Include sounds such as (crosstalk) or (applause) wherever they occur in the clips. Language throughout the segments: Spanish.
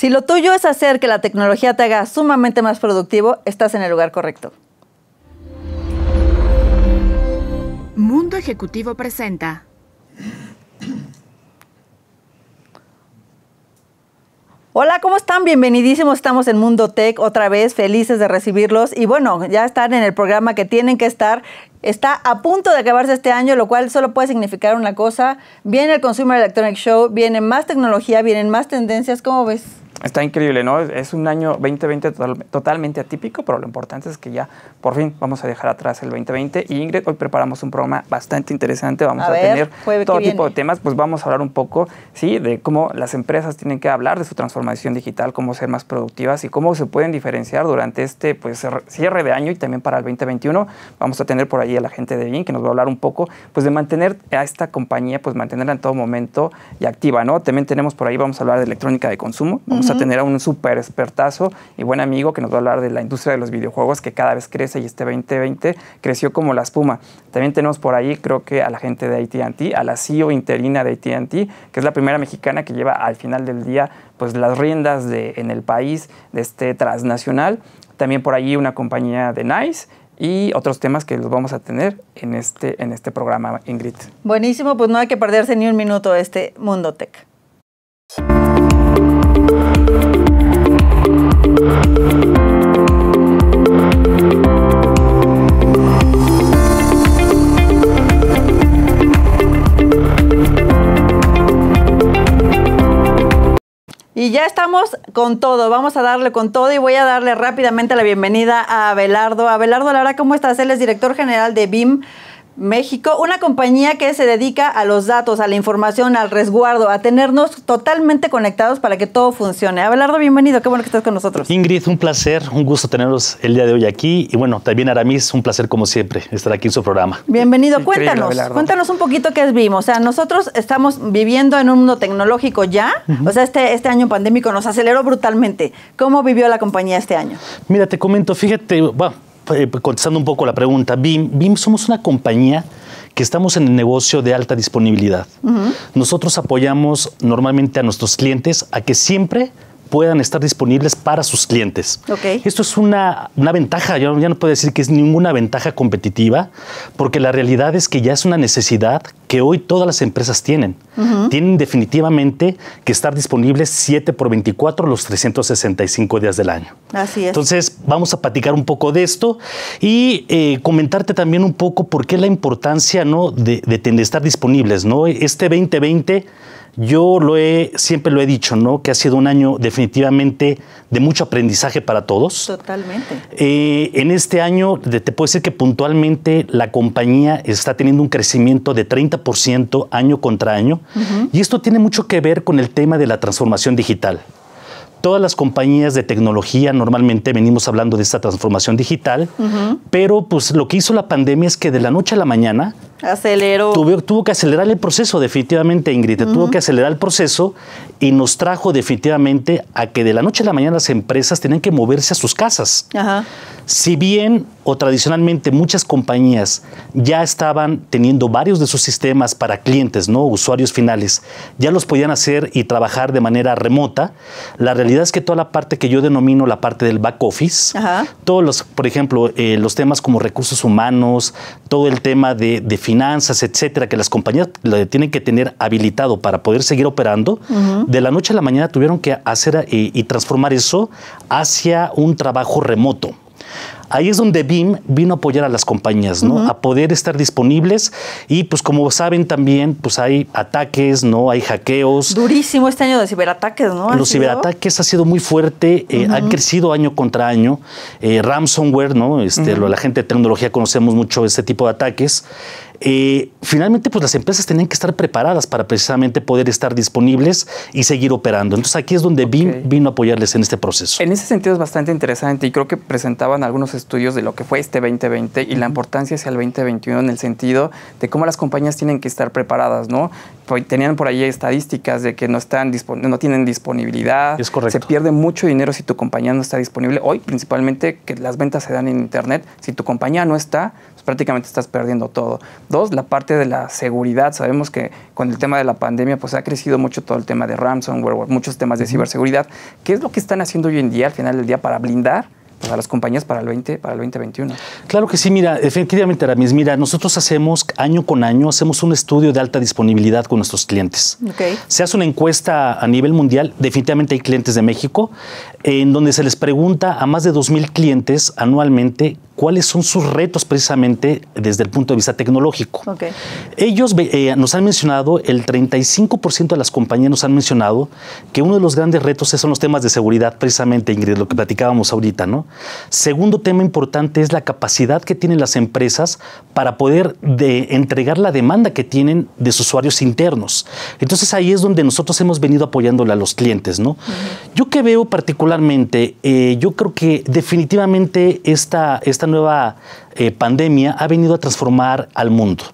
Si lo tuyo es hacer que la tecnología te haga sumamente más productivo, estás en el lugar correcto. Mundo Ejecutivo presenta. Hola, ¿cómo están? Bienvenidísimos. Estamos en Mundo Tech otra vez, felices de recibirlos. Y bueno, ya están en el programa que tienen que estar. Está a punto de acabarse este año, lo cual solo puede significar una cosa. Viene el Consumer Electronic Show, viene más tecnología, vienen más tendencias. ¿Cómo ves? Está increíble, ¿no? Es un año 2020 totalmente atípico, pero lo importante es que ya por fin vamos a dejar atrás el 2020. Y Ingrid, hoy preparamos un programa bastante interesante. Vamos a, tener todo tipo de temas. Pues vamos a hablar un poco, sí, de cómo las empresas tienen que hablar de su transformación digital, cómo ser más productivas y cómo se pueden diferenciar durante este pues, cierre de año y también para el 2021. Vamos a tener por ahí a la gente de BIN que nos va a hablar un poco pues de mantener a esta compañía, pues mantenerla en todo momento y activa, ¿no? También tenemos por ahí, vamos a hablar de electrónica de consumo. Vamos a tener a un súper expertazo y buen amigo que nos va a hablar de la industria de los videojuegos que cada vez crece y este 2020 creció como la espuma. También tenemos por ahí, creo que a la gente de AT&T, a la CEO interina de AT&T, que es la primera mexicana que lleva al final del día pues las riendas de, en el país de este transnacional. También por ahí una compañía de Nice y otros temas que los vamos a tener en este, en este programa, Ingrid. Buenísimo, pues no hay que perderse ni un minuto de este Mundo Tech. Y ya estamos con todo, vamos a darle con todo y voy a darle rápidamente la bienvenida a Abelardo. Abelardo Lara, ¿cómo estás? Él es director general de BIM México, una compañía que se dedica a los datos, a la información, al resguardo, a tenernos totalmente conectados para que todo funcione. Abelardo, bienvenido, qué bueno que estás con nosotros. Ingrid, un placer, un gusto tenerlos el día de hoy aquí. Y bueno, también Aramis, un placer como siempre estar aquí en su programa. Bienvenido, cuéntanos, cuéntanos un poquito qué es BIM. O sea, nosotros estamos viviendo en un mundo tecnológico ya, o sea, este, este año pandémico nos aceleró brutalmente. ¿Cómo vivió la compañía este año? Mira, te comento, fíjate, bueno, contestando un poco la pregunta, BIM, BIM somos una compañía que estamos en el negocio de alta disponibilidad. Nosotros apoyamos normalmente a nuestros clientes a que siempre puedan estar disponibles para sus clientes. Esto es una, ventaja, yo ya no puedo decir que es ninguna ventaja competitiva, porque la realidad es que ya es una necesidad que hoy todas las empresas tienen. Tienen definitivamente que estar disponibles 7 por 24 los 365 días del año. Así es. Entonces, vamos a platicar un poco de esto y eh, comentarte también un poco por qué la importancia ¿no? de, de estar disponibles. ¿no? Este 2020 yo lo he, siempre lo he dicho, ¿no? Que ha sido un año definitivamente de mucho aprendizaje para todos. Totalmente. Eh, en este año, te puedo decir que puntualmente la compañía está teniendo un crecimiento de 30% año contra año. Y esto tiene mucho que ver con el tema de la transformación digital. Todas las compañías de tecnología normalmente venimos hablando de esta transformación digital, pero pues lo que hizo la pandemia es que de la noche a la mañana Aceleró. Tuvo, que acelerar el proceso, definitivamente, Ingrid. Tuvo que acelerar el proceso y nos trajo definitivamente a que de la noche a la mañana las empresas tenían que moverse a sus casas. Si bien o tradicionalmente muchas compañías ya estaban teniendo varios de sus sistemas para clientes, ¿no? usuarios finales, ya los podían hacer y trabajar de manera remota, la realidad es que toda la parte que yo denomino la parte del back office, todos los, por ejemplo, eh, los temas como recursos humanos, todo el tema de, de finanzas, etcétera, que las compañías tienen que tener habilitado para poder seguir operando, de la noche a la mañana tuvieron que hacer y, y transformar eso hacia un trabajo remoto ahí es donde BIM vino a apoyar a las compañías, ¿no? A poder estar disponibles y pues como saben también, pues hay ataques, ¿no? Hay hackeos. Durísimo este año de ciberataques, ¿no? Los ciberataques ha sido muy fuerte, eh, han crecido año contra año. Eh, ransomware, ¿no? Este, La gente de tecnología conocemos mucho este tipo de ataques. Eh, finalmente pues las empresas tenían que estar preparadas para precisamente poder estar disponibles y seguir operando. Entonces aquí es donde BIM vino a apoyarles en este proceso. En ese sentido es bastante interesante y creo que presentaban algunos estudios de lo que fue este 2020 y la importancia hacia el 2021 en el sentido de cómo las compañías tienen que estar preparadas, ¿no? Tenían por ahí estadísticas de que no, están no tienen disponibilidad. Es correcto. Se pierde mucho dinero si tu compañía no está disponible. Hoy, principalmente, que las ventas se dan en Internet. Si tu compañía no está, pues prácticamente estás perdiendo todo. Dos, la parte de la seguridad. Sabemos que con el tema de la pandemia pues ha crecido mucho todo el tema de ransomware, muchos temas de ciberseguridad. ¿Qué es lo que están haciendo hoy en día al final del día para blindar pues, a las compañías para el 20, para el 2021. Claro que sí, mira, efectivamente, Aramis, mira, nosotros hacemos año con año, hacemos un estudio de alta disponibilidad con nuestros clientes. Se hace una encuesta a nivel mundial, definitivamente hay clientes de México, en donde se les pregunta a más de 2.000 clientes anualmente cuáles son sus retos precisamente desde el punto de vista tecnológico. Ellos eh, nos han mencionado, el 35% de las compañías nos han mencionado que uno de los grandes retos son los temas de seguridad, precisamente, Ingrid, lo que platicábamos ahorita, ¿no? Segundo tema importante es la capacidad que tienen las empresas para poder de entregar la demanda que tienen de sus usuarios internos. Entonces ahí es donde nosotros hemos venido apoyándole a los clientes, ¿no? Yo que veo particularmente, eh, yo creo que definitivamente esta, esta nueva eh, pandemia ha venido a transformar al mundo.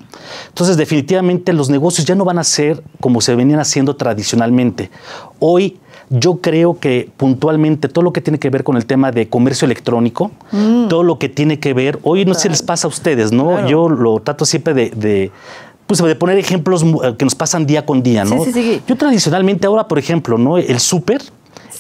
Entonces, definitivamente los negocios ya no van a ser como se venían haciendo tradicionalmente. Hoy yo creo que puntualmente todo lo que tiene que ver con el tema de comercio electrónico, mm. todo lo que tiene que ver, hoy no sé si les pasa a ustedes, ¿no? Yo lo trato siempre de, pues de poner ejemplos eh, que nos pasan día con día, ¿no? Yo tradicionalmente ahora, por ejemplo, ¿no? El súper,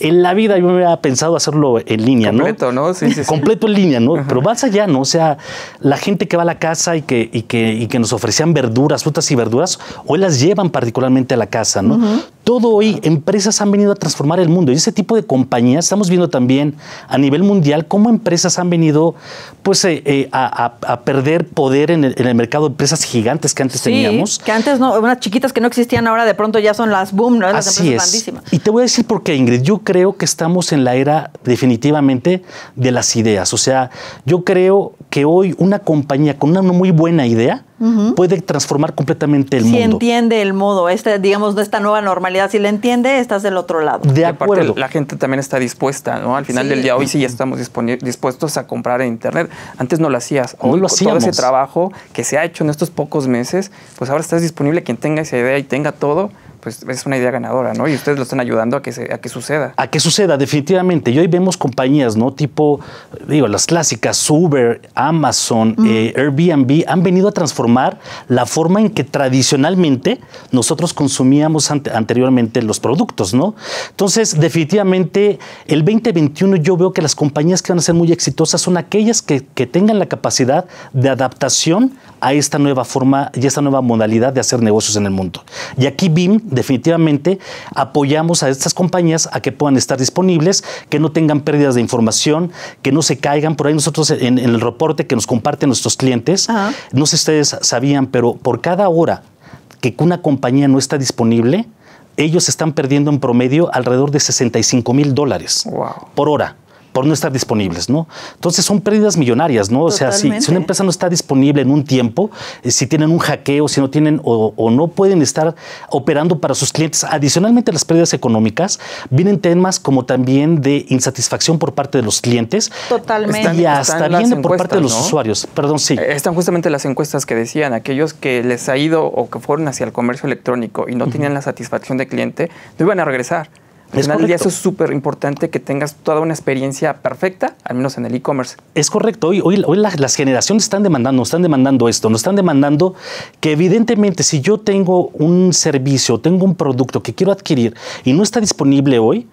en la vida yo me había pensado hacerlo en línea, ¿no? Completo, ¿no? Sí, sí, Completo en línea, ¿no? Pero vas allá, ¿no? O sea, la gente que va a la casa y que, y que, y que nos ofrecían verduras, frutas y verduras, hoy las llevan particularmente a la casa, ¿no? Todo hoy, empresas han venido a transformar el mundo. Y ese tipo de compañías, estamos viendo también a nivel mundial cómo empresas han venido pues, eh, eh, a, perder poder en el, mercado. Empresas gigantes que antes teníamos. Que antes, no, unas chiquitas que no existían ahora de pronto ya son las boom, ¿no? Las Así empresas es. grandísimas. Y te voy a decir por qué, Ingrid. Yo creo que estamos en la era definitivamente de las ideas. O sea, yo creo que hoy una compañía con una muy buena idea puede transformar completamente el mundo. Si entiende el modo, este, digamos, de esta nueva normalidad, si le entiende, estás del otro lado. De acuerdo. la gente también está dispuesta, ¿no? Al final del día, hoy sí ya estamos dispuestos a comprar en Internet. Antes no lo hacías. Hoy lo todo ese trabajo que se ha hecho en estos pocos meses, pues ahora estás disponible. Quien tenga esa idea y tenga todo, pues es una idea ganadora, ¿no? Y ustedes lo están ayudando a que, a que suceda. A que suceda, definitivamente. Y hoy vemos compañías, ¿no? Tipo, digo, las clásicas, Uber, Amazon, eh, Airbnb, han venido a transformar la forma en que tradicionalmente nosotros consumíamos anteriormente los productos, ¿no? Entonces, definitivamente, el 2021 yo veo que las compañías que van a ser muy exitosas son aquellas que, que tengan la capacidad de adaptación a esta nueva forma y esta nueva modalidad de hacer negocios en el mundo. Y aquí BIM definitivamente apoyamos a estas compañías a que puedan estar disponibles, que no tengan pérdidas de información, que no se caigan. Por ahí nosotros en, el reporte que nos comparten nuestros clientes, no sé si ustedes sabían, pero por cada hora que una compañía no está disponible, ellos están perdiendo en promedio alrededor de 65 mil dólares por hora por no estar disponibles, ¿no? Entonces son pérdidas millonarias, ¿no? O sea, si, una empresa no está disponible en un tiempo, eh, si tienen un hackeo, si no tienen o, no pueden estar operando para sus clientes, adicionalmente a las pérdidas económicas, vienen temas como también de insatisfacción por parte de los clientes. Totalmente. y hasta viene por parte de los usuarios. Perdón, sí. Eh, están justamente las encuestas que decían, aquellos que les ha ido o que fueron hacia el comercio electrónico y no tenían la satisfacción de cliente, no iban a regresar. Al final del día eso es súper importante que tengas toda una experiencia perfecta, al menos en el e-commerce. Es correcto. Hoy, hoy, hoy las generaciones están demandando, nos están demandando esto, nos están demandando que evidentemente si yo tengo un servicio, tengo un producto que quiero adquirir y no está disponible hoy,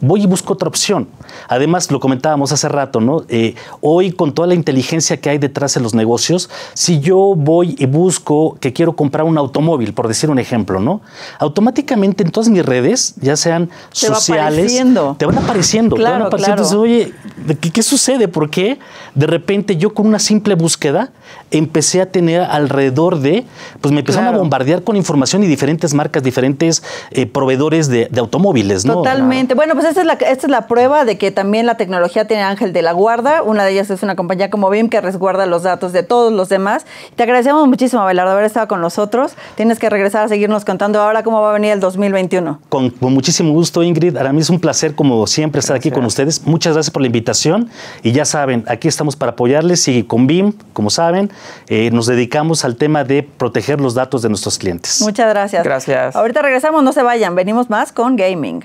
voy y busco otra opción. Además, lo comentábamos hace rato, ¿no? Eh, hoy, con toda la inteligencia que hay detrás de los negocios, si yo voy y busco que quiero comprar un automóvil, por decir un ejemplo, ¿no? Automáticamente en todas mis redes, ya sean sociales, te van apareciendo. te van apareciendo. Entonces, oye, ¿qué, ¿qué sucede? ¿Por qué de repente yo con una simple búsqueda empecé a tener alrededor de, pues me empezaron a bombardear con información y diferentes marcas, diferentes eh, proveedores de, automóviles, ¿no? Totalmente. Bueno, pues esta es, la, esta es la prueba de que también la tecnología tiene ángel de la guarda. Una de ellas es una compañía como BIM que resguarda los datos de todos los demás. Te agradecemos muchísimo, Abelardo, haber estado con nosotros. Tienes que regresar a seguirnos contando ahora cómo va a venir el 2021. Con, muchísimo gusto, Ingrid. Para mí es un placer, como siempre, estar aquí con ustedes. Muchas gracias por la invitación. Y ya saben, aquí estamos para apoyarles. Y con BIM, como saben, eh, nos dedicamos al tema de proteger los datos de nuestros clientes. Muchas gracias. Gracias. Ahorita regresamos, no se vayan, venimos más con gaming.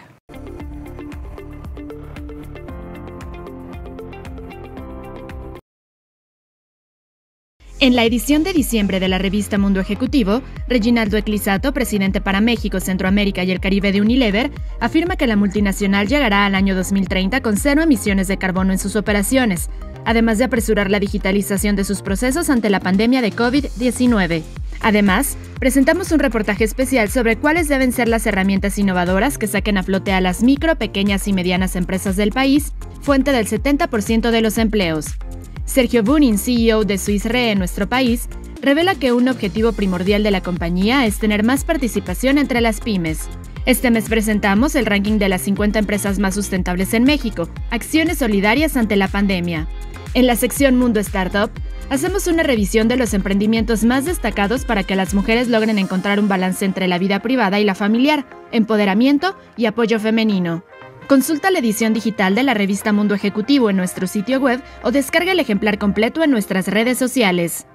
En la edición de diciembre de la revista Mundo Ejecutivo, Reginaldo Eclisato, presidente para México, Centroamérica y el Caribe de Unilever, afirma que la multinacional llegará al año 2030 con cero emisiones de carbono en sus operaciones, además de apresurar la digitalización de sus procesos ante la pandemia de COVID-19. Además, presentamos un reportaje especial sobre cuáles deben ser las herramientas innovadoras que saquen a flote a las micro, pequeñas y medianas empresas del país, fuente del 70% de los empleos. Sergio Bunin, CEO de Swiss Re en nuestro país, revela que un objetivo primordial de la compañía es tener más participación entre las pymes. Este mes presentamos el ranking de las 50 empresas más sustentables en México, acciones solidarias ante la pandemia. En la sección Mundo Startup, hacemos una revisión de los emprendimientos más destacados para que las mujeres logren encontrar un balance entre la vida privada y la familiar, empoderamiento y apoyo femenino. Consulta la edición digital de la revista Mundo Ejecutivo en nuestro sitio web o descarga el ejemplar completo en nuestras redes sociales.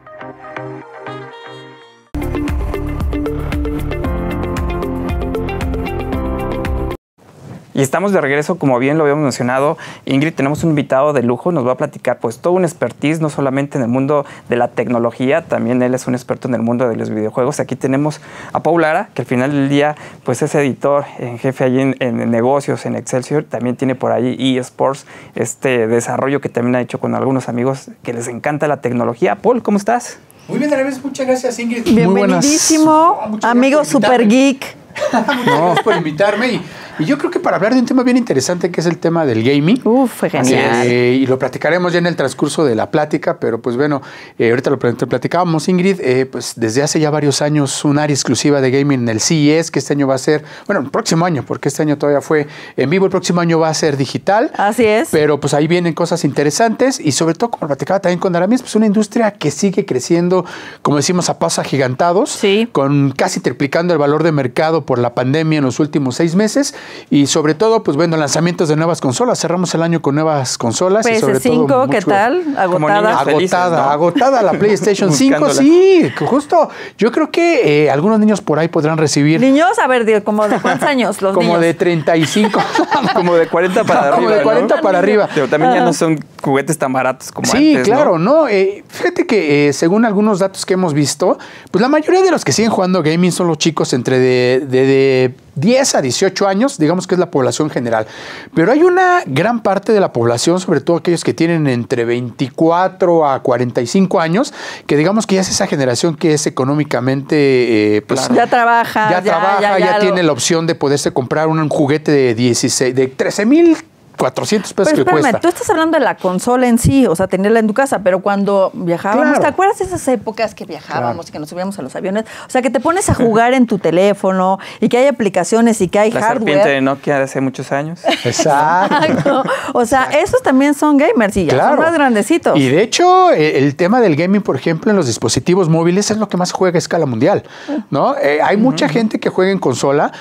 Y estamos de regreso, como bien lo habíamos mencionado. Ingrid, tenemos un invitado de lujo, nos va a platicar pues todo un expertise, no solamente en el mundo de la tecnología, también él es un experto en el mundo de los videojuegos. Aquí tenemos a Paul Lara, que al final del día pues es editor en jefe allí en, negocios en Excelsior, también tiene por ahí eSports, este desarrollo que también ha hecho con algunos amigos que les encanta la tecnología. Paul, ¿cómo estás? Muy bien, Araves, muchas gracias Ingrid. Bienvenidísimo, amigo super geek. (laughs) muchas gracias por invitarme y y yo creo que para hablar de un tema bien interesante que es el tema del gaming. Uf, genial. Eh, y lo platicaremos ya en el transcurso de la plática, pero pues bueno, eh, ahorita lo platicábamos, Ingrid, eh, pues desde hace ya varios años un área exclusiva de gaming en el CES, que este año va a ser, bueno, el próximo año, porque este año todavía fue en vivo, el próximo año va a ser digital. Así es. Pero pues ahí vienen cosas interesantes y sobre todo, como platicaba también con Aramis, pues una industria que sigue creciendo, como decimos, a pasos agigantados, sí. con casi triplicando el valor de mercado por la pandemia en los últimos seis meses y sobre todo, pues bueno, lanzamientos de nuevas consolas. Cerramos el año con nuevas consolas. PS5, y sobre todo ¿qué tal? Agotada. Agotada, agotada la (laughs) PlayStation 5, sí, justo. Yo creo que eh, algunos niños por ahí podrán recibir. Niños, a ver, como de cuántos (laughs) años los Como de 35. (laughs) como de 40 para arriba. Como de 40 para arriba. Pero también ya no son juguetes tan baratos como sí, antes. Sí, claro, ¿no? Eh, fíjate que eh, según algunos datos que hemos visto, pues la mayoría de los que siguen jugando gaming son los chicos entre de, de, de 10 a 18 años, digamos que es la población general. Pero hay una gran parte de la población, sobre todo aquellos que tienen entre 24 a 45 años, que digamos que ya es esa generación que es económicamente... Eh, pues, ya trabaja. Ya, trabaja, ya, tiene la opción de poderse comprar un, juguete de 16, de 13 mil 400 pesos pero espérame, Tú estás hablando de la consola en sí, o sea, tenerla en tu casa, pero cuando viajábamos, ¿te acuerdas de esas épocas que viajábamos y que nos subíamos a los aviones? O sea, que te pones a jugar en tu teléfono y que hay aplicaciones y que hay la hardware. serpiente de Nokia de hace muchos años. (laughs) Exacto. O sea, esos también son gamers y ya son más grandecitos. Y de hecho, eh, el tema del gaming, por ejemplo, en los dispositivos móviles es lo que más juega a escala mundial, ¿no? Eh, hay mucha gente que juega en consola,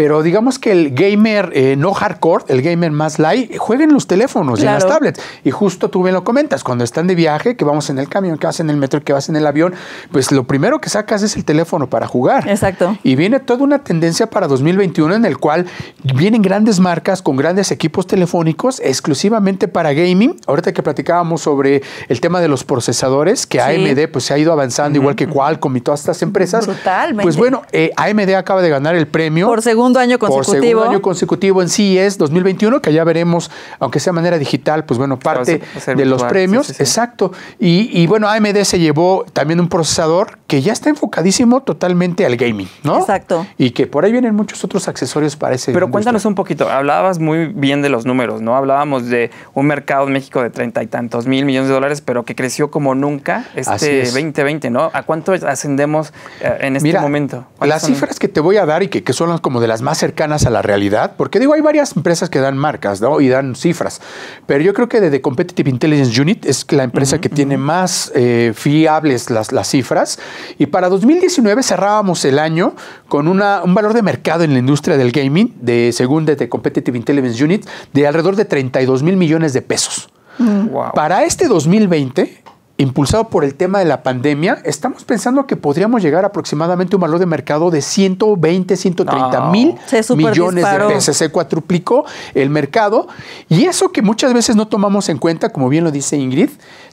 pero digamos que el gamer eh, no hardcore, el gamer más light, juega en los teléfonos y en las tablets. Y justo tú bien lo comentas, cuando están de viaje, que vamos en el camión, que vas en el metro, que vas en el avión, pues lo primero que sacas es el teléfono para jugar. Exacto. Y viene toda una tendencia para 2021 en el cual vienen grandes marcas con grandes equipos telefónicos exclusivamente para gaming. Ahorita que platicábamos sobre el tema de los procesadores, que AMD pues se ha ido avanzando, igual que Qualcomm y todas estas empresas. Totalmente. Pues bueno, eh, AMD acaba de ganar el premio. Por segundo año consecutivo. Por segundo año consecutivo en CES 2021, que ya veremos, aunque sea de manera digital, pues bueno, parte de los premios. Exacto. Y, bueno, AMD se llevó también un procesador que ya está enfocadísimo totalmente al gaming, ¿no? Exacto. Y que por ahí vienen muchos otros accesorios para ese. Pero cuéntanos un poquito, hablabas muy bien de los números, ¿no? Hablábamos de un mercado en México de treinta y tantos mil millones de dólares, pero que creció como nunca este 2020, ¿no? ¿A cuánto ascendemos eh, en este momento? Las cifras que te voy a dar y que, que son como de las más cercanas a la realidad, porque digo, hay varias empresas que dan marcas ¿no? y dan cifras, pero yo creo que de The Competitive Intelligence Unit es la empresa que tiene más eh, fiables las, las cifras. Y para 2019 cerrábamos el año con una, un valor de mercado en la industria del gaming, de, según de The Competitive Intelligence Unit, de alrededor de 32 mil millones de pesos. Para este 2020 impulsado por el tema de la pandemia, estamos pensando que podríamos llegar aproximadamente a un valor de mercado de 120, 130 mil millones de pesos. Se cuatruplicó el mercado. Y eso que muchas veces no tomamos en cuenta, como bien lo dice Ingrid,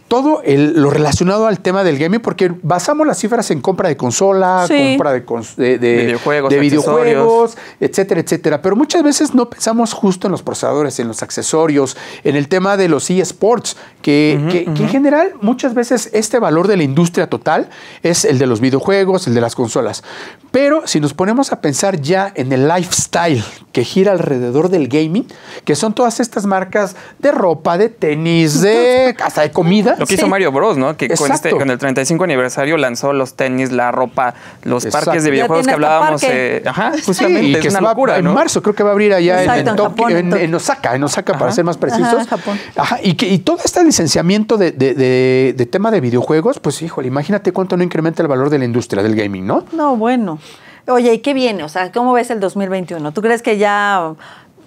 todo lo relacionado al tema del gaming, porque basamos las cifras en compra de consola, compra de, videojuegos, de videojuegos etcétera, etcétera. Pero muchas veces no pensamos justo en los procesadores, en los accesorios, en el tema de los eSports, que, que, en general muchas veces este valor de la industria total es el de los videojuegos, el de las consolas. Pero si nos ponemos a pensar ya en el lifestyle que gira alrededor del gaming, que son todas estas marcas de ropa, de tenis, de (laughs) hasta de comida, lo que hizo Mario Bros, ¿no? Que con, este, con, el 35 aniversario lanzó los tenis, la ropa, los parques de videojuegos que hablábamos. Eh, ajá, justamente. que es una locura, En marzo creo que va a abrir allá en, en, Osaka, en Osaka para ser más precisos. Japón. Ajá, y, que, y todo este licenciamiento de, de, de, tema de videojuegos, pues híjole, imagínate cuánto no incrementa el valor de la industria del gaming, ¿no? No, bueno. Oye, ¿y qué viene? O sea, ¿cómo ves el 2021? ¿Tú crees que ya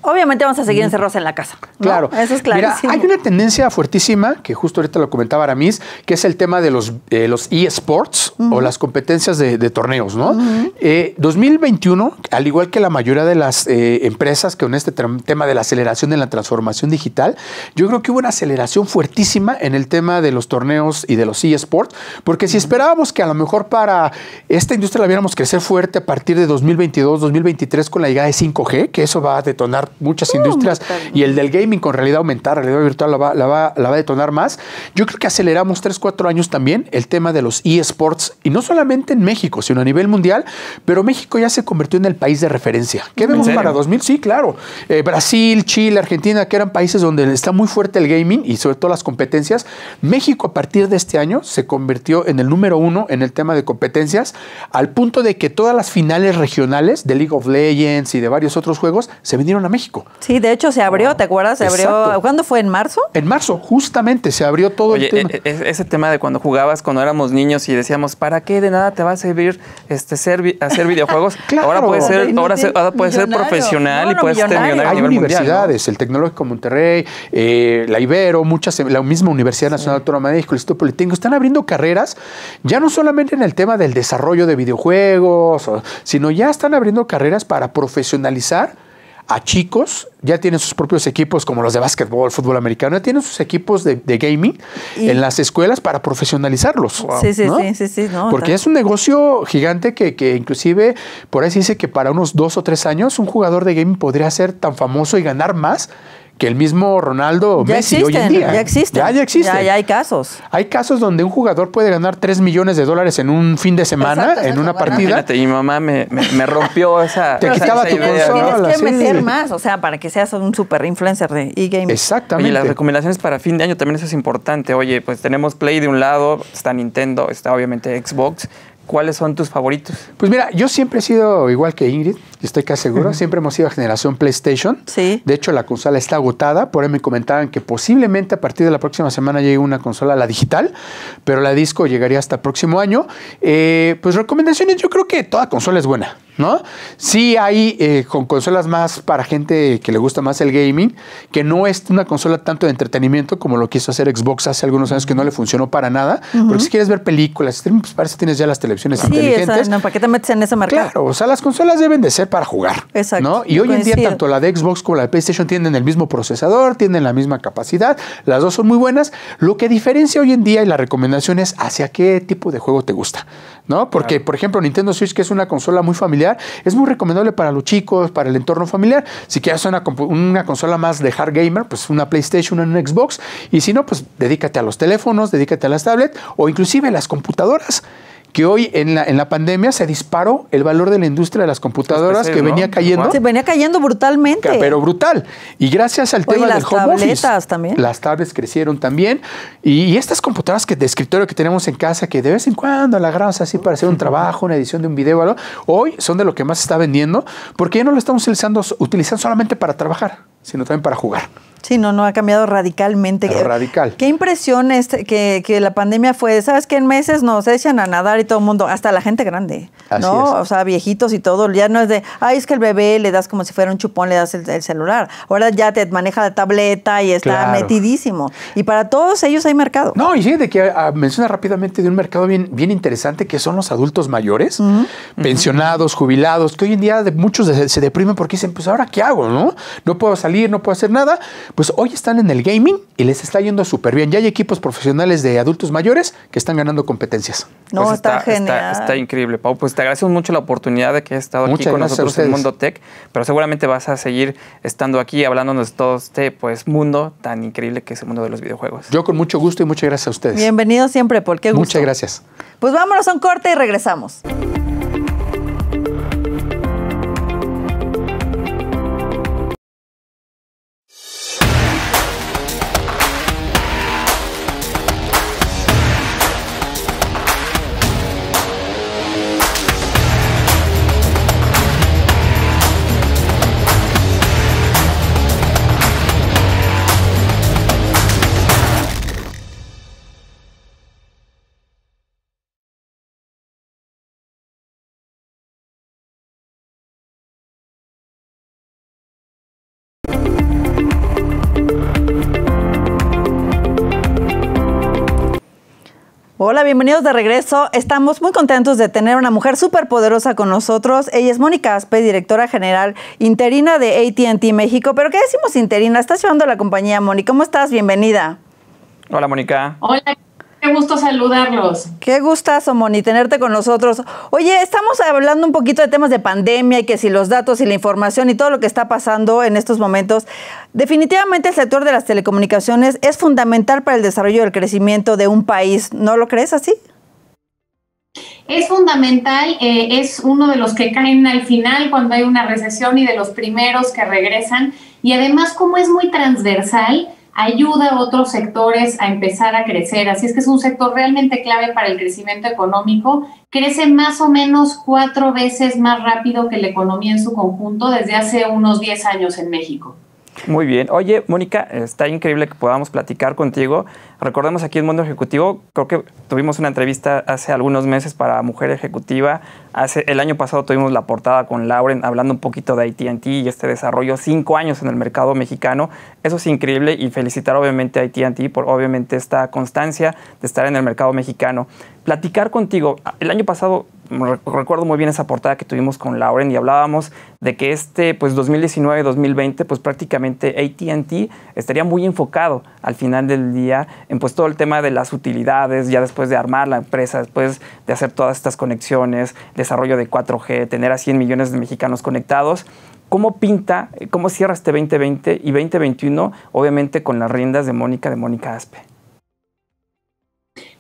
Obviamente vamos a seguir encerrados en la casa. Claro. Eso es clarísimo. Mira, hay una tendencia fuertísima, que justo ahorita lo comentaba Aramis, que es el tema de los, eh, los eSports o las competencias de, torneos, ¿no? 2021, eh, al igual que la mayoría de las eh, empresas que con este tema de la aceleración de la transformación digital, yo creo que hubo una aceleración fuertísima en el tema de los torneos y de los eSports, porque si esperábamos que a lo mejor para esta industria la viéramos crecer fuerte a partir de 2022, 2023 con la llegada de 5G, que eso va a detonar muchas industrias y el del gaming con realidad aumentada, realidad virtual la va, la, va, la va a detonar más. Yo creo que aceleramos 3, 4 años también el tema de los eSports y no solamente en México, sino a nivel mundial, pero México ya se convirtió en el país de referencia. ¿Qué vemos para 2000? Sí, claro. Eh, Brasil, Chile, Argentina, que eran países donde está muy fuerte el gaming y sobre todo las competencias. México a partir de este año se convirtió en el número uno en el tema de competencias, al punto de que todas las finales regionales de League of Legends y de varios otros juegos se vinieron a México. Sí, de hecho se abrió, ¿te acuerdas? Se abrió. ¿Cuándo fue? ¿En marzo? En marzo, justamente, se abrió todo el tema. E, e, ese tema de cuando jugabas, cuando éramos niños y decíamos, ¿para qué de nada te va a servir este ser, hacer videojuegos? (laughs) claro. Ahora puede ser, ahora, puede ser profesional y puedes terminar a Hay universidades, el Tecnológico Monterrey, eh, la Ibero, muchas, la misma Universidad Nacional Autónoma de México, el Instituto Politécnico, están abriendo carreras, ya no solamente en el tema del desarrollo de videojuegos, sino ya están abriendo carreras para profesionalizar a chicos, ya tienen sus propios equipos como los de básquetbol, fútbol americano, ya tienen sus equipos de, gaming en las escuelas para profesionalizarlos. Sí, sí, sí, sí, Porque es un negocio gigante que, que, inclusive por ahí se dice que para unos dos o tres años un jugador de gaming podría ser tan famoso y ganar más que el mismo Ronaldo Messi hoy en día. Ya existe. Ya, ya existe. Ya, hay casos. Hay casos donde un jugador puede ganar 3 millones de dólares en un fin de semana, en una partida. mi mamá me, me, rompió (laughs) esa. Te quitaba tu consola. Tienes que meter más, o sea, para que seas un super influencer de e-gaming. Exactamente. Y las recomendaciones para fin de año también eso es importante. Oye, pues tenemos Play de un lado, está Nintendo, está obviamente Xbox. ¿Cuáles son tus favoritos? Pues mira, yo siempre he sido igual que Ingrid, estoy casi seguro, siempre hemos sido generación PlayStation. Sí. De hecho, la consola está agotada, por ahí me comentaban que posiblemente a partir de la próxima semana llegue una consola, la digital, pero la disco llegaría hasta el próximo año. Eh, pues recomendaciones, yo creo que toda consola es buena. ¿no? Sí hay eh, con consolas más para gente que le gusta más el gaming, que no es una consola tanto de entretenimiento como lo quiso hacer Xbox hace algunos años que no le funcionó para nada, porque si quieres ver películas, pues para eso tienes ya las televisiones inteligentes. no, ¿para qué te metes en ese mercado? Claro, o sea, las consolas deben de ser para jugar. Exacto. ¿no? Y hoy en día tanto la de Xbox como la de PlayStation tienen el mismo procesador, tienen la misma capacidad, las dos son muy buenas. Lo que diferencia hoy en día y la recomendación es hacia qué tipo de juego te gusta. ¿no? Porque, por ejemplo, Nintendo Switch, que es una consola muy familiar, es muy recomendable para los chicos, para el entorno familiar. Si quieres una, una consola más de hard gamer, pues una PlayStation, una Xbox. Y si no, pues dedícate a los teléfonos, dedícate a las tablets o inclusive las computadoras que hoy en la, en la pandemia se disparó el valor de la industria de las computadoras que venía cayendo. Se venía cayendo brutalmente. Pero brutal. Y gracias al tema del home tabletas también. Las tablets crecieron también. Y, estas computadoras que, de escritorio que tenemos en casa, que de vez en cuando la agarramos así para hacer un trabajo, una edición de un video, algo, hoy son de lo que más se está vendiendo, porque ya no lo estamos utilizando, utilizando solamente para trabajar, sino también para jugar. Sí, no, no, ha cambiado radicalmente. radical. Qué impresión este, que, que, la pandemia fue, ¿sabes qué? En meses nos echan a nadar y todo el mundo, hasta la gente grande, ¿no? O sea, viejitos y todo, ya no es de, ay, es que el bebé le das como si fuera un chupón, le das el, celular. Ahora ya te maneja la tableta y está metidísimo. Y para todos ellos hay mercado. No, y de que ah, menciona rápidamente de un mercado bien, bien interesante que son los adultos mayores, pensionados, jubilados, que hoy en día de, muchos se, se deprimen porque dicen, pues ahora qué hago, ¿no? No puedo salir, no puedo hacer nada pues hoy están en el gaming y les está yendo súper bien. Ya hay equipos profesionales de adultos mayores que están ganando competencias. No, pues está, genial. Está, increíble, Pau. Pues te agradecemos mucho la oportunidad de que has estado aquí con nosotros en Mundo Tech, pero seguramente vas a seguir estando aquí hablándonos de todo este pues, mundo tan increíble que es el mundo de los videojuegos. Yo con mucho gusto y muchas gracias a ustedes. Bienvenido siempre, Paul. Qué gusto. Muchas gracias. Pues vámonos a un corte y regresamos. Hola, bienvenidos de regreso. Estamos muy contentos de tener una mujer súper poderosa con nosotros. Ella es Mónica Aspe, directora general interina de ATT México. ¿Pero qué decimos interina? Estás llevando la compañía, Mónica. ¿Cómo estás? Bienvenida. Hola, Mónica. Hola, Qué gusto saludarlos. Qué gustazo, Moni, tenerte con nosotros. Oye, estamos hablando un poquito de temas de pandemia y que si los datos y la información y todo lo que está pasando en estos momentos. Definitivamente el sector de las telecomunicaciones es fundamental para el desarrollo y el crecimiento de un país. ¿No lo crees así? Es fundamental, eh, es uno de los que caen al final cuando hay una recesión y de los primeros que regresan. Y además, como es muy transversal, ayuda a otros sectores a empezar a crecer. Así es que es un sector realmente clave para el crecimiento económico. Crece más o menos cuatro veces más rápido que la economía en su conjunto desde hace unos 10 años en México. Muy bien. Oye, Mónica, está increíble que podamos platicar contigo. Recordemos aquí en Mundo Ejecutivo, creo que tuvimos una entrevista hace algunos meses para Mujer Ejecutiva. Hace, el año pasado tuvimos la portada con Lauren hablando un poquito de ATT y este desarrollo, cinco años en el mercado mexicano. Eso es increíble y felicitar obviamente a ATT por obviamente esta constancia de estar en el mercado mexicano. Platicar contigo, el año pasado recuerdo muy bien esa portada que tuvimos con Lauren y hablábamos de que este pues 2019-2020 pues prácticamente AT&T estaría muy enfocado al final del día en pues todo el tema de las utilidades, ya después de armar la empresa, después de hacer todas estas conexiones, desarrollo de 4G, tener a 100 millones de mexicanos conectados. ¿Cómo pinta, cómo cierra este 2020 y 2021, obviamente con las riendas de Mónica, de Mónica Aspe?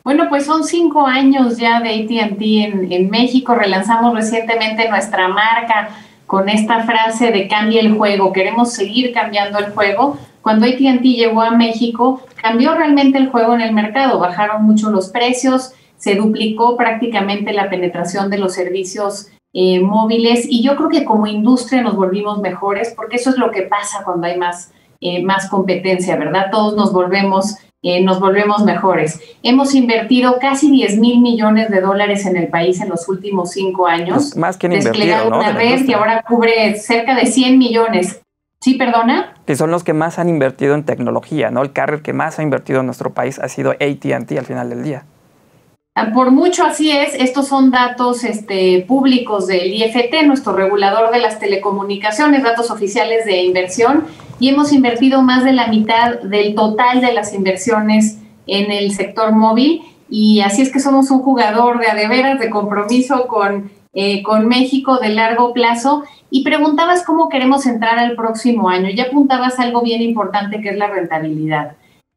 Bueno, pues son cinco años ya de ATT en, en, México. Relanzamos recientemente nuestra marca con esta frase de cambia el juego. Queremos seguir cambiando el juego. Cuando ATT llegó a México, cambió realmente el juego en el mercado. Bajaron mucho los precios, se duplicó prácticamente la penetración de los servicios eh, móviles y yo creo que como industria nos volvimos mejores porque eso es lo que pasa cuando hay más, eh, más competencia, ¿verdad? Todos nos volvemos eh, nos volvemos mejores. Hemos invertido casi 10 mil millones de dólares en el país en los últimos cinco años. más que invertido, una red que ahora cubre cerca de 100 millones. ¿Sí, perdona? Que son los que más han invertido en tecnología, ¿no? El carrier que más ha invertido en nuestro país ha sido AT&T al final del día. Ah, por mucho así es, estos son datos este, públicos del IFT, nuestro regulador de las telecomunicaciones, datos oficiales de inversión, y hemos invertido más de la mitad del total de las inversiones en el sector móvil, y así es que somos un jugador de adeveras, de compromiso con, eh, con México de largo plazo. Y preguntabas cómo queremos entrar al próximo año. Ya apuntabas algo bien importante que es la rentabilidad.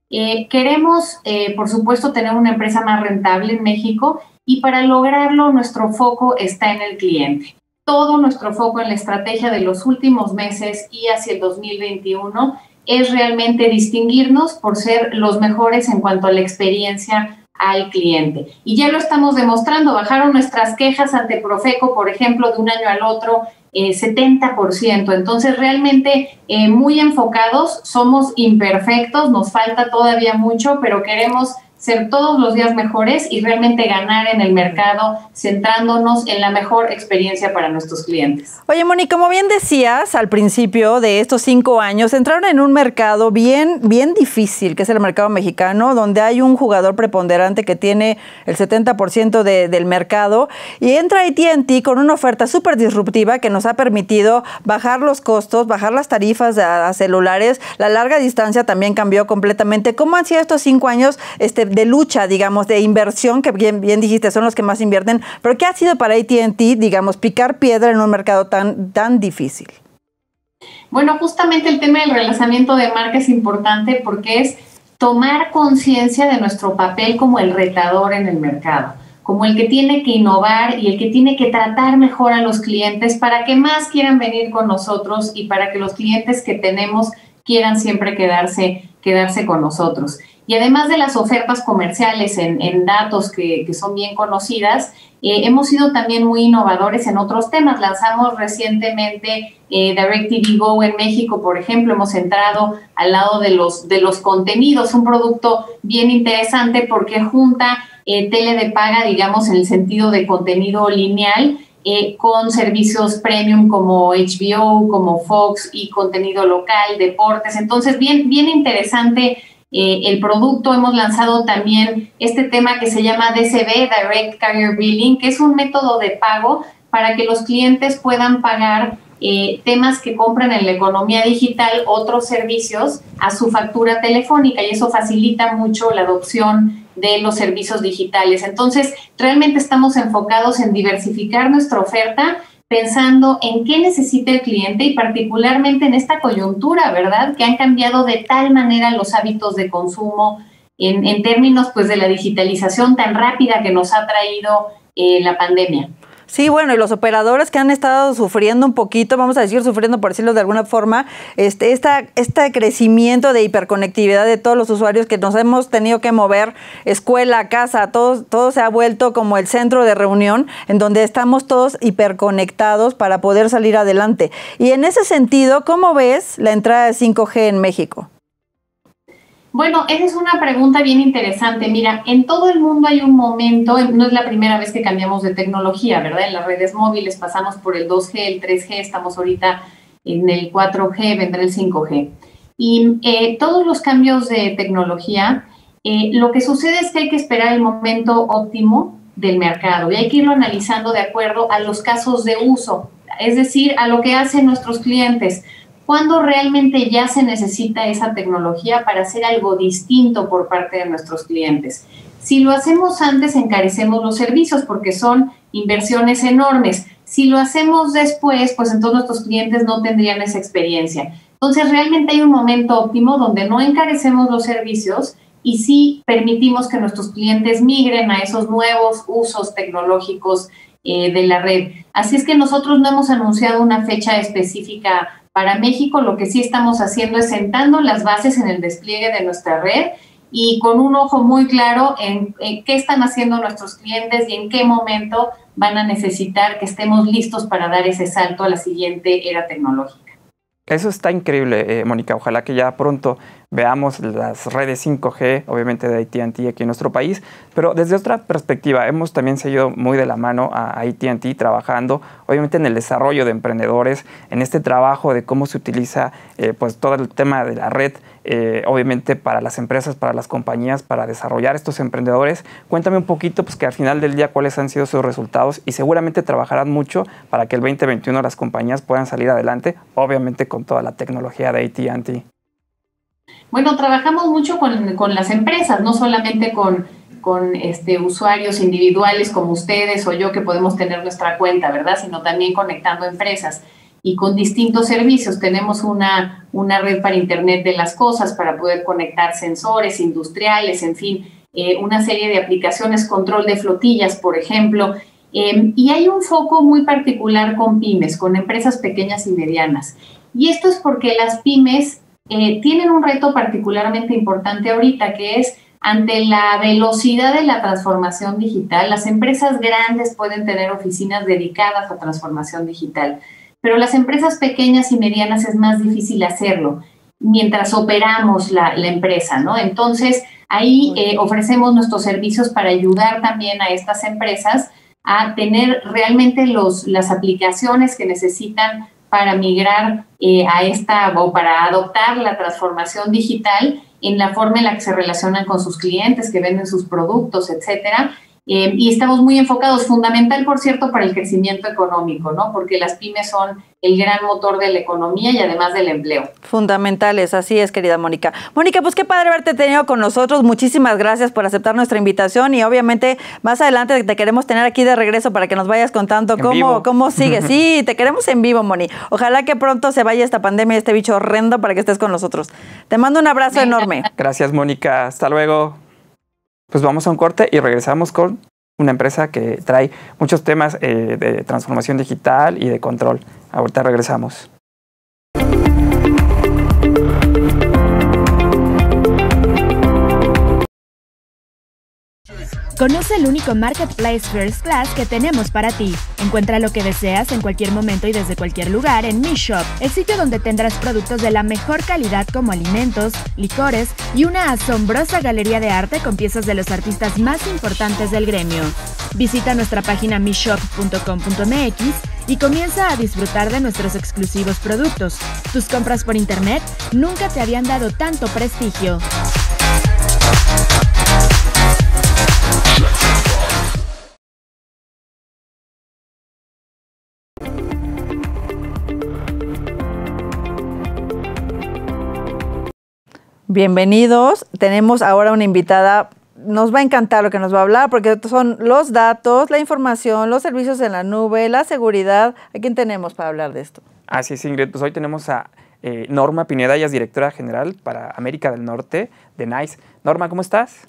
Eh, queremos, eh, por supuesto, tener una empresa más rentable en México y para lograrlo nuestro foco está en el cliente. Todo nuestro foco en la estrategia de los últimos meses y hacia el 2021 es realmente distinguirnos por ser los mejores en cuanto a la experiencia al cliente. Y ya lo estamos demostrando, bajaron nuestras quejas ante Profeco, por ejemplo, de un año al otro 70%. Eh, Entonces, realmente eh, muy enfocados, somos imperfectos, nos falta todavía mucho, pero queremos ser todos los días mejores y realmente ganar en el mercado, centrándonos en la mejor experiencia para nuestros clientes. Oye, Moni, como bien decías al principio de estos cinco años, entraron en un mercado bien, bien difícil, que es el mercado mexicano, donde hay un jugador preponderante que tiene el 70% del mercado y entra ATT con una oferta súper disruptiva que nos ha permitido bajar los costos, bajar las tarifas a, celulares. La larga distancia también cambió completamente. ¿Cómo han sido estos cinco años? Este, de lucha, digamos, de inversión, que bien, bien dijiste, son los que más invierten, pero ¿qué ha sido para ATT, digamos, picar piedra en un mercado tan, tan difícil? Bueno, justamente el tema del relanzamiento de marca es importante porque es tomar conciencia de nuestro papel como el retador en el mercado, como el que tiene que innovar y el que tiene que tratar mejor a los clientes para que más quieran venir con nosotros y para que los clientes que tenemos quieran siempre quedarse, quedarse con nosotros. Y además de las ofertas comerciales en, datos que, son bien conocidas, eh, hemos sido también muy innovadores en otros temas. Lanzamos recientemente eh, DirecTV Go en México, por ejemplo, hemos entrado al lado de los, de los contenidos, un producto bien interesante porque junta eh, tele de paga, digamos, en el sentido de contenido lineal, eh, con servicios premium como HBO, como Fox y contenido local, deportes. Entonces, bien, bien interesante eh, el producto. Hemos lanzado también este tema que se llama DCB, Direct Carrier Billing, que es un método de pago para que los clientes puedan pagar eh, temas que compran en la economía digital, otros servicios a su factura telefónica y eso facilita mucho la adopción de los servicios digitales. Entonces, realmente estamos enfocados en diversificar nuestra oferta pensando en qué necesita el cliente y particularmente en esta coyuntura, ¿verdad? Que han cambiado de tal manera los hábitos de consumo en, términos pues de la digitalización tan rápida que nos ha traído eh, la pandemia. Sí, bueno, y los operadores que han estado sufriendo un poquito, vamos a decir sufriendo por decirlo de alguna forma, este, esta, este crecimiento de hiperconectividad de todos los usuarios que nos hemos tenido que mover, escuela, casa, todo, todo se ha vuelto como el centro de reunión en donde estamos todos hiperconectados para poder salir adelante. Y en ese sentido, ¿cómo ves la entrada de 5G en México? Bueno, esa es una pregunta bien interesante. Mira, en todo el mundo hay un momento, no es la primera vez que cambiamos de tecnología, ¿verdad? En las redes móviles pasamos por el 2G, el 3G, estamos ahorita en el 4G, vendrá el 5G. Y eh, todos los cambios de tecnología, eh, lo que sucede es que hay que esperar el momento óptimo del mercado y hay que irlo analizando de acuerdo a los casos de uso, es decir, a lo que hacen nuestros clientes cuándo realmente ya se necesita esa tecnología para hacer algo distinto por parte de nuestros clientes. Si lo hacemos antes, encarecemos los servicios porque son inversiones enormes. Si lo hacemos después, pues entonces nuestros clientes no tendrían esa experiencia. Entonces, realmente hay un momento óptimo donde no encarecemos los servicios y sí permitimos que nuestros clientes migren a esos nuevos usos tecnológicos eh, de la red. Así es que nosotros no hemos anunciado una fecha específica para México lo que sí estamos haciendo es sentando las bases en el despliegue de nuestra red y con un ojo muy claro en, qué están haciendo nuestros clientes y en qué momento van a necesitar que estemos listos para dar ese salto a la siguiente era tecnológica. Eso está increíble, eh, Mónica. Ojalá que ya pronto veamos las redes 5G, obviamente de ATT aquí en nuestro país, pero desde otra perspectiva, hemos también seguido muy de la mano a ATT trabajando, obviamente en el desarrollo de emprendedores, en este trabajo de cómo se utiliza eh, pues todo el tema de la red, eh, obviamente para las empresas, para las compañías, para desarrollar estos emprendedores. Cuéntame un poquito, pues que al final del día cuáles han sido sus resultados y seguramente trabajarán mucho para que el 2021 las compañías puedan salir adelante, obviamente con toda la tecnología de ATT. Bueno, trabajamos mucho con, las empresas, no solamente con, con este, usuarios individuales como ustedes o yo que podemos tener nuestra cuenta, ¿verdad? Sino también conectando empresas y con distintos servicios. Tenemos una, una red para Internet de las Cosas para poder conectar sensores industriales, en fin, eh, una serie de aplicaciones, control de flotillas, por ejemplo. Em, y hay un foco muy particular con pymes, con empresas pequeñas y medianas. Y esto es porque las pymes eh, tienen un reto particularmente importante ahorita, que es ante la velocidad de la transformación digital, las empresas grandes pueden tener oficinas dedicadas a transformación digital, pero las empresas pequeñas y medianas es más difícil hacerlo. mientras operamos la, empresa, ¿no? Entonces, ahí eh, ofrecemos nuestros servicios para ayudar también a estas empresas a tener realmente los, las aplicaciones que necesitan para migrar eh, a esta o para adoptar la transformación digital en la forma en la que se relacionan con sus clientes, que venden sus productos, etcétera. Eh, y estamos muy enfocados, fundamental, por cierto, para el crecimiento económico, ¿no? Porque las pymes son el gran motor de la economía y además del empleo. Fundamentales, así es, querida Mónica. Mónica, pues qué padre haberte tenido con nosotros. Muchísimas gracias por aceptar nuestra invitación y obviamente más adelante te queremos tener aquí de regreso para que nos vayas contando cómo, cómo sigue. (laughs) Sí, te queremos en vivo, Moni. Ojalá que pronto se vaya esta pandemia, este bicho horrendo para que estés con nosotros. Te mando un abrazo enorme. Gracias, Mónica. Hasta luego. Pues vamos a un corte y regresamos con una empresa que trae muchos temas eh, de transformación digital y de control. Ahorita regresamos. Conoce el único Marketplace First Class que tenemos para ti. Encuentra lo que deseas en cualquier momento y desde cualquier lugar en Mi Shop, el sitio donde tendrás productos de la mejor calidad como alimentos, licores y una asombrosa galería de arte con piezas de los artistas más importantes del gremio. Visita nuestra página mishop.com.mx y comienza a disfrutar de nuestros exclusivos productos. Tus compras por internet nunca te habían dado tanto prestigio. Bienvenidos. Tenemos ahora una invitada. Nos va a encantar lo que nos va a hablar porque son los datos, la información, los servicios en la nube, la seguridad. ¿A quién tenemos para hablar de esto? Así es, Ingrid. Pues hoy tenemos a eh, Norma Pineda, ella es directora general para América del Norte de NICE. Norma, ¿cómo estás?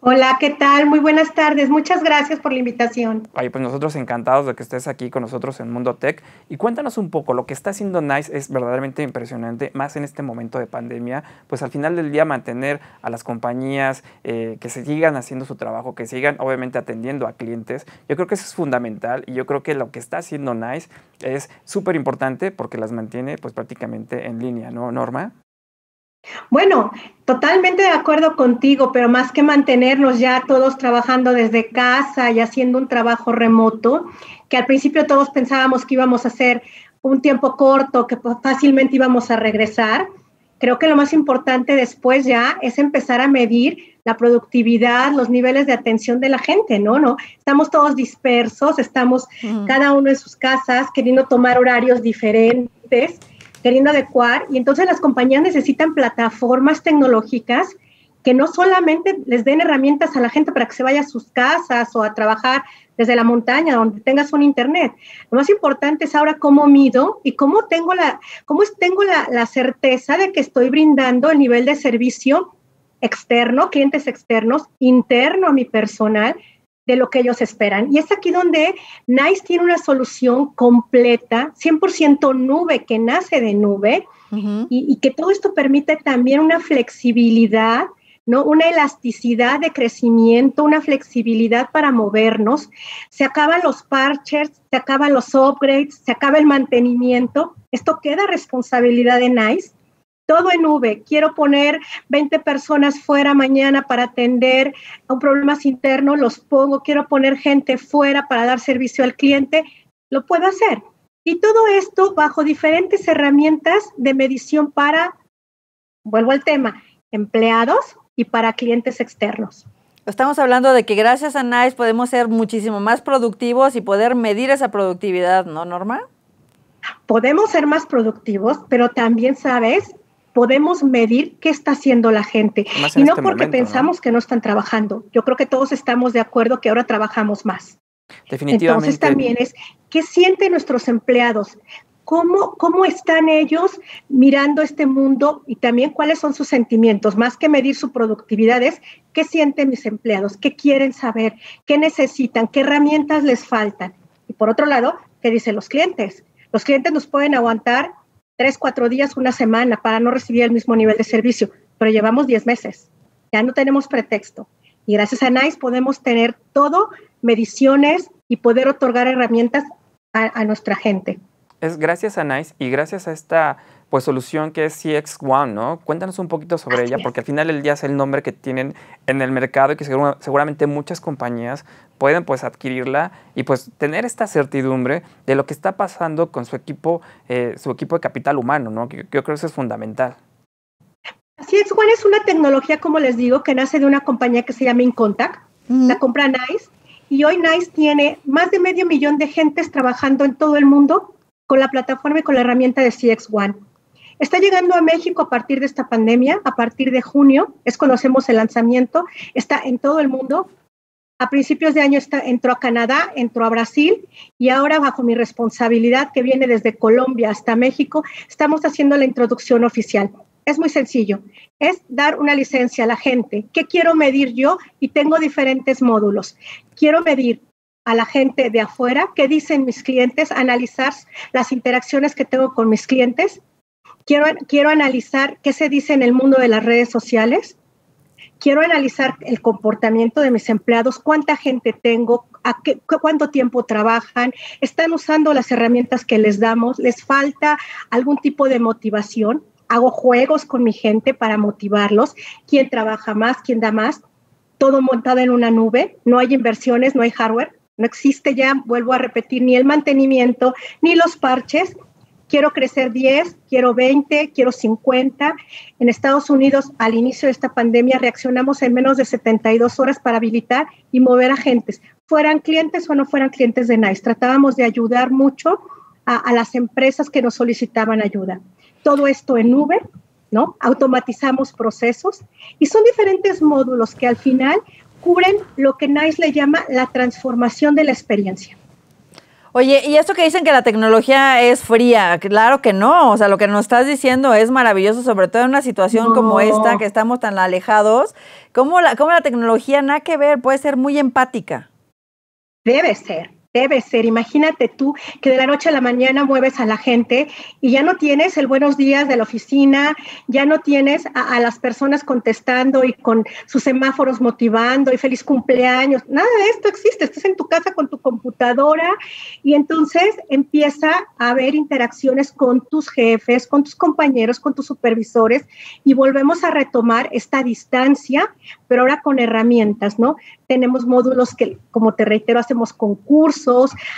Hola, ¿qué tal? Muy buenas tardes. Muchas gracias por la invitación. Oye, pues nosotros encantados de que estés aquí con nosotros en Mundo Tech. Y cuéntanos un poco, lo que está haciendo NICE es verdaderamente impresionante, más en este momento de pandemia, pues al final del día mantener a las compañías eh, que sigan haciendo su trabajo, que sigan obviamente atendiendo a clientes. Yo creo que eso es fundamental y yo creo que lo que está haciendo NICE es súper importante porque las mantiene pues prácticamente en línea, ¿no, Norma? Bueno, totalmente de acuerdo contigo, pero más que mantenernos ya todos trabajando desde casa y haciendo un trabajo remoto, que al principio todos pensábamos que íbamos a hacer un tiempo corto, que fácilmente íbamos a regresar. Creo que lo más importante después ya es empezar a medir la productividad, los niveles de atención de la gente, ¿no? ¿No? Estamos todos dispersos, estamos cada uno en sus casas queriendo tomar horarios diferentes queriendo adecuar y entonces las compañías necesitan plataformas tecnológicas que no solamente les den herramientas a la gente para que se vaya a sus casas o a trabajar desde la montaña donde tengas un internet. Lo más importante es ahora cómo mido y cómo tengo la, cómo tengo la, la certeza de que estoy brindando el nivel de servicio externo, clientes externos, interno a mi personal, de lo que ellos esperan. Y es aquí donde NICE tiene una solución completa, 100% nube, que nace de nube, y, que todo esto permite también una flexibilidad, ¿no? una elasticidad de crecimiento, una flexibilidad para movernos. Se acaban los parches, se acaban los upgrades, se acaba el mantenimiento. Esto queda responsabilidad de NICE todo en nube. Quiero poner 20 personas fuera mañana para atender a un problemas internos, los pongo. Quiero poner gente fuera para dar servicio al cliente, lo puedo hacer. Y todo esto bajo diferentes herramientas de medición para, vuelvo al tema, empleados y para clientes externos. Estamos hablando de que gracias a NICE podemos ser muchísimo más productivos y poder medir esa productividad, ¿no, Norma? Podemos ser más productivos, pero también, ¿sabes? Podemos medir qué está haciendo la gente. y no este porque pensamos que no están trabajando. Yo creo que todos estamos de acuerdo que ahora trabajamos más. Definitivamente. Entonces también es, ¿qué sienten nuestros empleados? ¿Cómo, ¿Cómo están ellos mirando este mundo y también cuáles son sus sentimientos? Más que medir su productividad es qué sienten mis empleados, qué quieren saber, qué necesitan, qué herramientas les faltan. Y por otro lado, ¿qué dicen los clientes? Los clientes nos pueden aguantar tres, cuatro días, una semana para no recibir el mismo nivel de servicio, pero llevamos diez meses. Ya no tenemos pretexto. Y gracias a NICE podemos tener todo, mediciones y poder otorgar herramientas a, nuestra gente. Es gracias a NICE y gracias a esta pues solución que es CX One, ¿no? Cuéntanos un poquito sobre ella, porque al final el día es el nombre que tienen en el mercado y que seguramente muchas compañías pueden pues adquirirla y pues tener esta certidumbre de lo que está pasando con su equipo, eh, su equipo de capital humano, ¿no? Yo, creo que eso es fundamental. CX One es una tecnología, como les digo, que nace de una compañía que se llama Incontact, la compra NICE, y hoy NICE tiene más de medio millón de gentes trabajando en todo el mundo con la plataforma y con la herramienta de CX One. Está llegando a México a partir de esta pandemia, a partir de junio, es conocemos el lanzamiento, está en todo el mundo. A principios de año entró a Canadá, entró a Brasil y ahora bajo mi responsabilidad que viene desde Colombia hasta México, estamos haciendo la introducción oficial. Es muy sencillo, es dar una licencia a la gente. ¿Qué quiero medir yo? Y tengo diferentes módulos. Quiero medir a la gente de afuera, qué dicen mis clientes, analizar las interacciones que tengo con mis clientes. Quiero, quiero analizar qué se dice en el mundo de las redes sociales. Quiero analizar el comportamiento de mis empleados, cuánta gente tengo, a qué, cuánto tiempo trabajan, están usando las herramientas que les damos, les falta algún tipo de motivación. Hago juegos con mi gente para motivarlos, quién trabaja más, quién da más, todo montado en una nube, no hay inversiones, no hay hardware, no existe ya, vuelvo a repetir, ni el mantenimiento, ni los parches. Quiero crecer 10, quiero 20, quiero 50. En Estados Unidos, al inicio de esta pandemia, reaccionamos en menos de 72 horas para habilitar y mover agentes, fueran clientes o no fueran clientes de NICE. Tratábamos de ayudar mucho a, las empresas que nos solicitaban ayuda. Todo esto en nube, ¿no? Automatizamos procesos y son diferentes módulos que al final cubren lo que NICE le llama la transformación de la experiencia. Oye, y esto que dicen que la tecnología es fría, claro que no, o sea, lo que nos estás diciendo es maravilloso, sobre todo en una situación como esta, que estamos tan alejados, ¿cómo la, cómo la tecnología, nada que ver, puede ser muy empática? Debe ser, Debe ser. Imagínate tú que de la noche a la mañana mueves a la gente y ya no tienes el buenos días de la oficina, ya no tienes a, las personas contestando y con sus semáforos motivando y feliz cumpleaños. Nada de esto existe. Estás en tu casa con tu computadora y entonces empieza a haber interacciones con tus jefes, con tus compañeros, con tus supervisores y volvemos a retomar esta distancia, pero ahora con herramientas, ¿no? Tenemos módulos que, como te reitero, hacemos concursos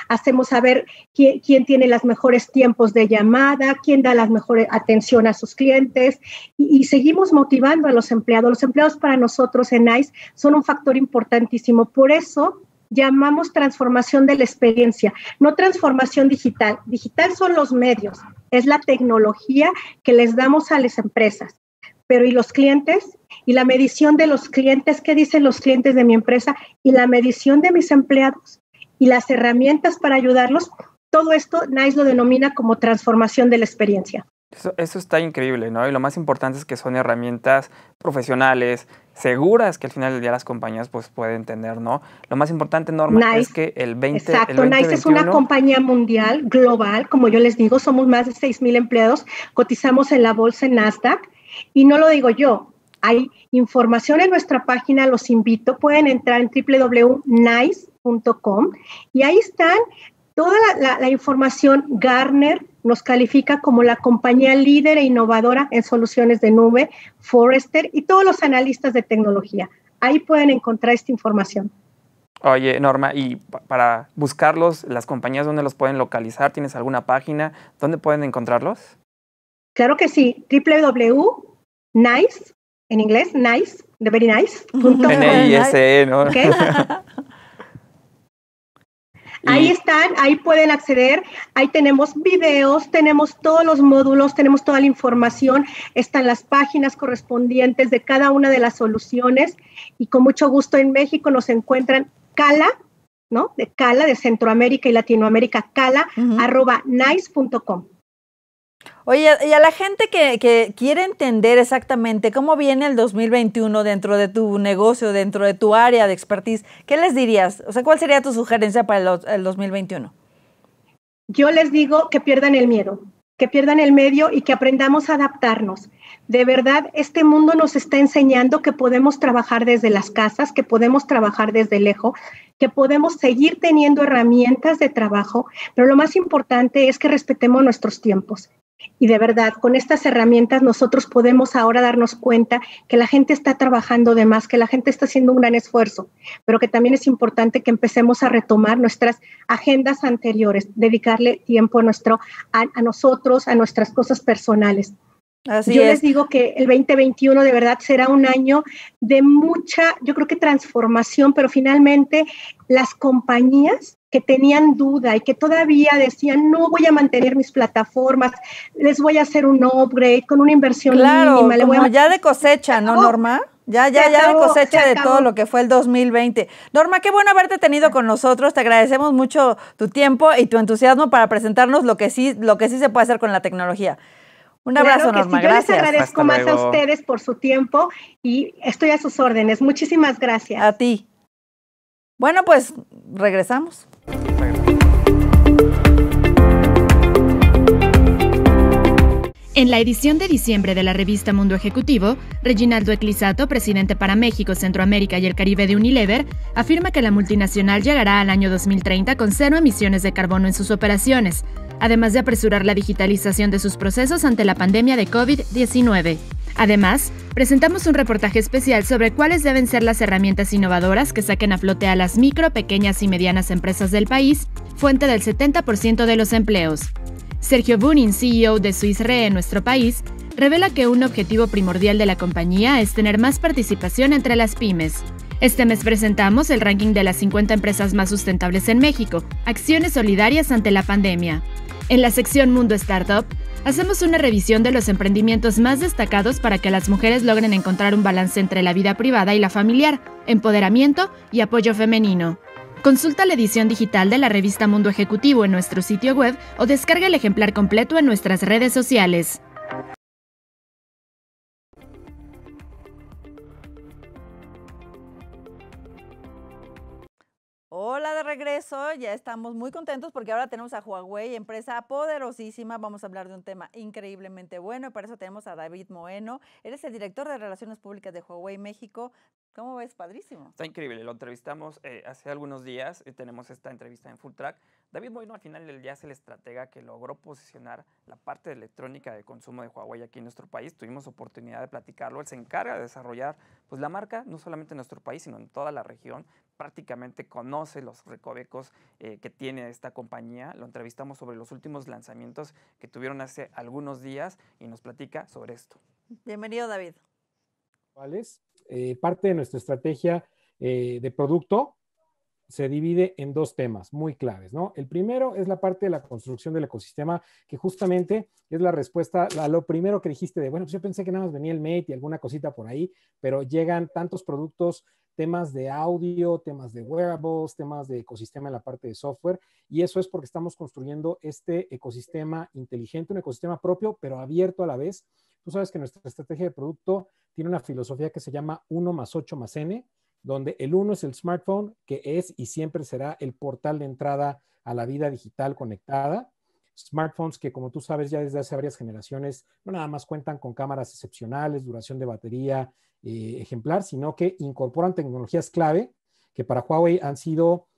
hacemos saber quién, tiene los mejores tiempos de llamada, quién da la mejor atención a sus clientes y, seguimos motivando a los empleados. Los empleados para nosotros en ICE son un factor importantísimo. Por eso llamamos transformación de la experiencia, no transformación digital. Digital son los medios, es la tecnología que les damos a las empresas. Pero ¿y los clientes? ¿Y la medición de los clientes? ¿Qué dicen los clientes de mi empresa? ¿Y la medición de mis empleados? Y las herramientas para ayudarlos, todo esto NICE lo denomina como transformación de la experiencia. Eso, está increíble, ¿no? Y lo más importante es que son herramientas profesionales, seguras, que al final del día las compañías pues pueden tener, ¿no? Lo más importante, Norma, es que el 20... Exacto, NICE es una compañía mundial, global, como yo les digo, somos más de 6.000 empleados, cotizamos en la bolsa en Nasdaq, y no lo digo yo, hay información en nuestra página, los invito, pueden entrar en www.nice y ahí están toda la, información. Garner nos califica como la compañía líder e innovadora en soluciones de nube, Forrester y todos los analistas de tecnología. Ahí pueden encontrar esta información. Oye, Norma, y para buscarlos, las compañías, ¿dónde los pueden localizar? ¿Tienes alguna página? ¿Dónde pueden encontrarlos? Claro que sí, www.nice, en inglés, nice, de very nice. N-I-S-E, ¿no? Ahí están, ahí pueden acceder, ahí tenemos videos, tenemos todos los módulos, tenemos toda la información, están las páginas correspondientes de cada una de las soluciones y con mucho gusto en México nos encuentran Cala, ¿no? De Cala, de Centroamérica y Latinoamérica, cala, arroba nice.com. Oye, y a la gente que, quiere entender exactamente cómo viene el 2021 dentro de tu negocio, dentro de tu área de expertise, ¿qué les dirías? O sea, ¿cuál sería tu sugerencia para el, el 2021? Yo les digo que pierdan el miedo, que pierdan el medio y que aprendamos a adaptarnos. De verdad, este mundo nos está enseñando que podemos trabajar desde las casas, que podemos trabajar desde lejos, que podemos seguir teniendo herramientas de trabajo, pero lo más importante es que respetemos nuestros tiempos Y de verdad, con estas herramientas nosotros podemos ahora darnos cuenta que la gente está trabajando de más, que la gente está haciendo un gran esfuerzo, pero que también es importante que empecemos a retomar nuestras agendas anteriores, dedicarle tiempo a, nuestro, a, nosotros, a nuestras cosas personales. yo les digo que el 2021 de verdad será un año de mucha, yo creo que transformación, pero finalmente las compañías que tenían duda y que todavía decían, no voy a mantener mis plataformas, les voy a hacer un upgrade con una inversión claro, mínima. Como ya de cosecha, ¿no, Norma? Ya, ya, ya de cosecha de todo lo que fue el 2020. Norma, qué bueno haberte tenido con nosotros. Te agradecemos mucho tu tiempo y tu entusiasmo para presentarnos lo que sí, lo que sí se puede hacer con la tecnología. Un abrazo, Norma. Yo les agradezco más a ustedes por su tiempo y estoy a sus órdenes. Muchísimas gracias. A ti. Bueno, pues regresamos. En la edición de diciembre de la revista Mundo Ejecutivo, Reginaldo Eclisato, presidente para México, Centroamérica y el Caribe de Unilever, afirma que la multinacional llegará al año 2030 con cero emisiones de carbono en sus operaciones, además de apresurar la digitalización de sus procesos ante la pandemia de COVID-19. Además, presentamos un reportaje especial sobre cuáles deben ser las herramientas innovadoras que saquen a flote a las micro, pequeñas y medianas empresas del país, fuente del 70% de los empleos. Sergio Bunin, CEO de Swiss Re en nuestro país, revela que un objetivo primordial de la compañía es tener más participación entre las pymes. Este mes presentamos el ranking de las 50 empresas más sustentables en México, acciones solidarias ante la pandemia. En la sección Mundo Startup, hacemos una revisión de los emprendimientos más destacados para que las mujeres logren encontrar un balance entre la vida privada y la familiar, empoderamiento y apoyo femenino. Consulta la edición digital de la revista Mundo Ejecutivo en nuestro sitio web o descarga el ejemplar completo en nuestras redes sociales. Hola de regreso, ya estamos muy contentos porque ahora tenemos a Huawei, empresa poderosísima. Vamos a hablar de un tema increíblemente bueno y para eso tenemos a David Moeno. Eres el director de Relaciones Públicas de Huawei México. ¿Cómo ves? Padrísimo. Está increíble. Lo entrevistamos eh, hace algunos días y tenemos esta entrevista en Full Track. David Moino al final del día es el estratega que logró posicionar la parte de electrónica de consumo de Huawei aquí en nuestro país. Tuvimos oportunidad de platicarlo. Él se encarga de desarrollar pues, la marca no solamente en nuestro país, sino en toda la región. Prácticamente conoce los recovecos eh, que tiene esta compañía. Lo entrevistamos sobre los últimos lanzamientos que tuvieron hace algunos días y nos platica sobre esto. Bienvenido, David. Eh, parte de nuestra estrategia eh, de producto se divide en dos temas muy claves, ¿no? El primero es la parte de la construcción del ecosistema, que justamente es la respuesta a lo primero que dijiste de, bueno, pues yo pensé que nada más venía el Mate y alguna cosita por ahí, pero llegan tantos productos, temas de audio, temas de wearables, temas de ecosistema en la parte de software, y eso es porque estamos construyendo este ecosistema inteligente, un ecosistema propio, pero abierto a la vez. Tú sabes que nuestra estrategia de producto tiene una filosofía que se llama 1 más 8 más n, donde el 1 es el smartphone, que es y siempre será el portal de entrada a la vida digital conectada. Smartphones que, como tú sabes, ya desde hace varias generaciones no nada más cuentan con cámaras excepcionales, duración de batería eh, ejemplar, sino que incorporan tecnologías clave que para Huawei han sido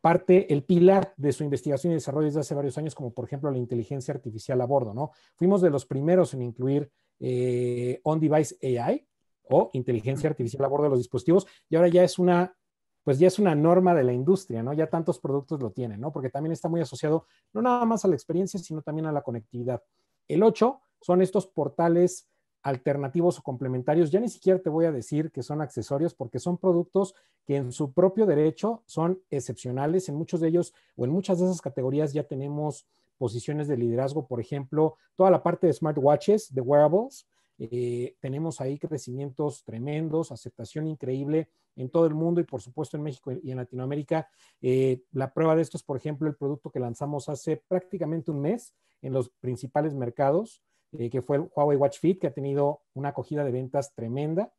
parte, el pilar de su investigación y desarrollo desde hace varios años, como por ejemplo la inteligencia artificial a bordo, ¿no? Fuimos de los primeros en incluir eh, on-device AI o inteligencia artificial a bordo de los dispositivos y ahora ya es una pues ya es una norma de la industria, ¿no? Ya tantos productos lo tienen, ¿no? Porque también está muy asociado no nada más a la experiencia, sino también a la conectividad. El 8 son estos portales alternativos o complementarios. Ya ni siquiera te voy a decir que son accesorios porque son productos que en su propio derecho son excepcionales. En muchos de ellos o en muchas de esas categorías ya tenemos posiciones de liderazgo, por ejemplo, toda la parte de smartwatches, de wearables. Eh, tenemos ahí crecimientos tremendos, aceptación increíble en todo el mundo y por supuesto en México y en Latinoamérica. Eh, la prueba de esto es, por ejemplo, el producto que lanzamos hace prácticamente un mes en los principales mercados, eh, que fue el Huawei Watch Fit, que ha tenido una acogida de ventas tremenda.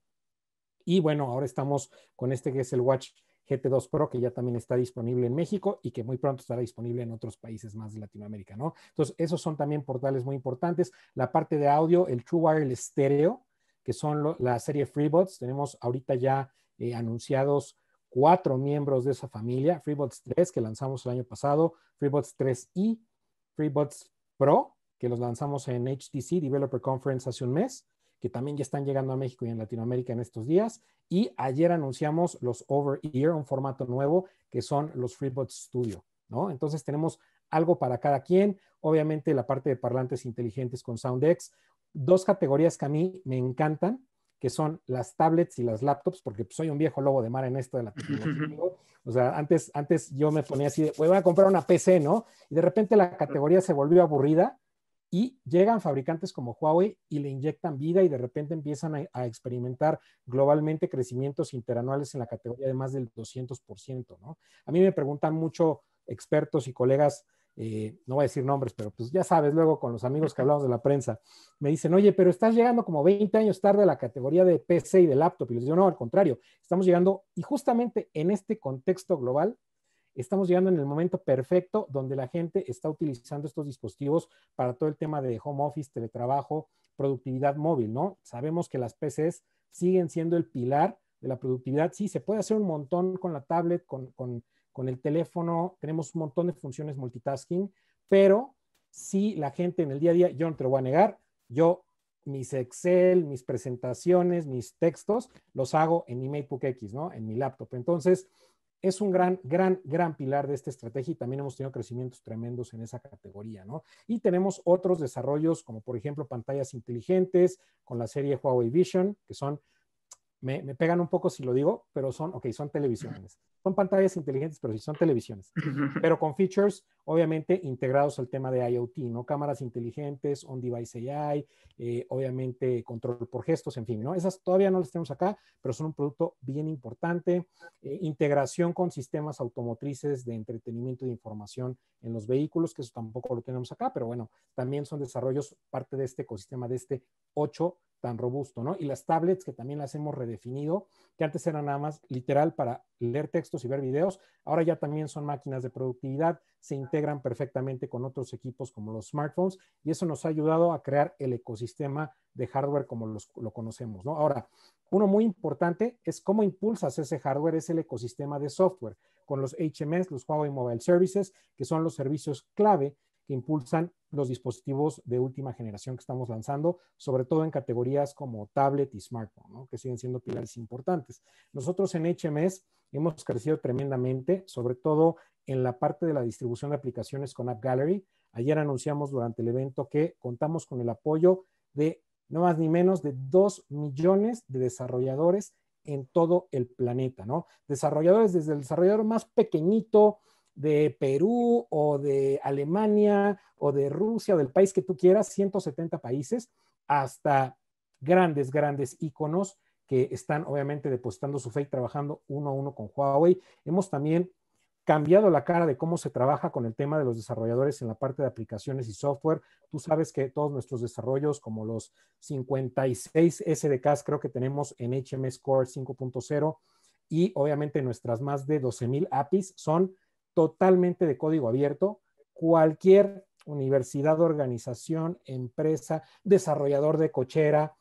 Y bueno, ahora estamos con este que es el Watch GT2 Pro, que ya también está disponible en México y que muy pronto estará disponible en otros países más de Latinoamérica, ¿no? Entonces, esos son también portales muy importantes. La parte de audio, el True Wireless Stereo, que son la serie FreeBuds. Tenemos ahorita ya eh, anunciados cuatro miembros de esa familia. FreeBuds 3, que lanzamos el año pasado, FreeBuds 3i, FreeBuds Pro que los lanzamos en HTC Developer Conference hace un mes, que también ya están llegando a México y en Latinoamérica en estos días. Y ayer anunciamos los Over Ear, un formato nuevo que son los FreeBuds Studio, ¿no? Entonces tenemos algo para cada quien. Obviamente la parte de parlantes inteligentes con SoundX. Dos categorías que a mí me encantan, que son las tablets y las laptops, porque soy un viejo lobo de mar en esto de la tecnología. (laughs) O sea, antes, antes yo me ponía así, de, voy a comprar una PC, ¿no? Y de repente la categoría se volvió aburrida y llegan fabricantes como Huawei y le inyectan vida y de repente empiezan a, experimentar globalmente crecimientos interanuales en la categoría de más del 200%, ¿no? A mí me preguntan mucho expertos y colegas eh, no voy a decir nombres, pero pues ya sabes, luego con los amigos que hablamos de la prensa, me dicen, oye, pero estás llegando como 20 años tarde a la categoría de PC y de laptop. Y les digo, no, al contrario, estamos llegando, y justamente en este contexto global, estamos llegando en el momento perfecto donde la gente está utilizando estos dispositivos para todo el tema de home office, teletrabajo, productividad móvil, ¿no? Sabemos que las PCs siguen siendo el pilar de la productividad. Sí, se puede hacer un montón con la tablet, con, con con el teléfono tenemos un montón de funciones multitasking, pero si la gente en el día a día, yo no te lo voy a negar, yo mis Excel, mis presentaciones, mis textos, los hago en mi MacBook X, ¿no? En mi laptop. Entonces, es un gran, gran, gran pilar de esta estrategia y también hemos tenido crecimientos tremendos en esa categoría, ¿no? Y tenemos otros desarrollos como por ejemplo pantallas inteligentes con la serie Huawei Vision, que son me, pegan un poco si lo digo, pero son, ok, son televisiones. Son pantallas inteligentes, pero sí son televisiones. Pero con features, obviamente, integrados al tema de IoT, ¿no? Cámaras inteligentes, on-device AI, eh, obviamente control por gestos, en fin, ¿no? Esas todavía no las tenemos acá, pero son un producto bien importante. Eh, integración con sistemas automotrices de entretenimiento de información en los vehículos, que eso tampoco lo tenemos acá, pero bueno, también son desarrollos parte de este ecosistema de este 8 tan robusto, ¿no? Y las tablets que también las hemos redefinido, que antes eran nada más literal para leer textos y ver videos, ahora ya también son máquinas de productividad, se integran perfectamente con otros equipos como los smartphones y eso nos ha ayudado a crear el ecosistema de hardware como lo conocemos, ¿no? Ahora, uno muy importante es cómo impulsas ese hardware, es el ecosistema de software con los HMS, los Huawei Mobile Services, que son los servicios clave que impulsan los dispositivos de última generación que estamos lanzando, sobre todo en categorías como tablet y smartphone, que siguen siendo pilares importantes. Nosotros en HMS hemos crecido tremendamente, sobre todo en la parte de la distribución de aplicaciones con App Gallery. Ayer anunciamos durante el evento que contamos con el apoyo de no más ni menos de dos millones de desarrolladores en todo el planeta, ¿no? Desarrolladores desde el desarrollador más pequeñito, de Perú o de Alemania o de Rusia o del país que tú quieras, 170 países, hasta grandes, grandes íconos que están obviamente depositando su fe y trabajando uno a uno con Huawei. Hemos también cambiado la cara de cómo se trabaja con el tema de los desarrolladores en la parte de aplicaciones y software. Tú sabes que todos nuestros desarrollos, como los 56 SDKs, creo que tenemos en HMS Core 5.0 y obviamente nuestras más de 12.000 APIs son totalmente de código abierto. Cualquier universidad, organización, empresa, desarrollador de cochera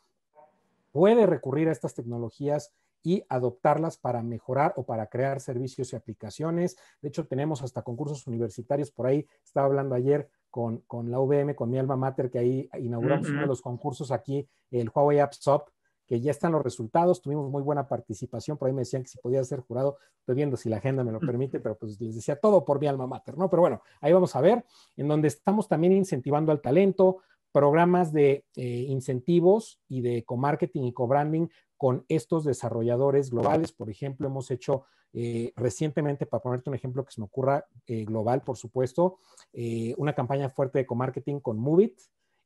puede recurrir a estas tecnologías y adoptarlas para mejorar o para crear servicios y aplicaciones. De hecho, tenemos hasta concursos universitarios por ahí. Estaba hablando ayer con, la UVM, con mi alma mater, que ahí inauguramos uno de los concursos aquí, el Huawei Apps Up, que ya están los resultados, tuvimos muy buena participación, por ahí me decían que si podía ser jurado, estoy viendo si la agenda me lo permite, pero pues les decía todo por mi alma mater, ¿no? Pero bueno, ahí vamos a ver, en donde estamos también incentivando al talento, programas de eh, incentivos y de co-marketing y co-branding con estos desarrolladores globales. Por ejemplo, hemos hecho eh, recientemente, para ponerte un ejemplo que se me ocurra eh, global, por supuesto, una campaña fuerte de co-marketing con Movit,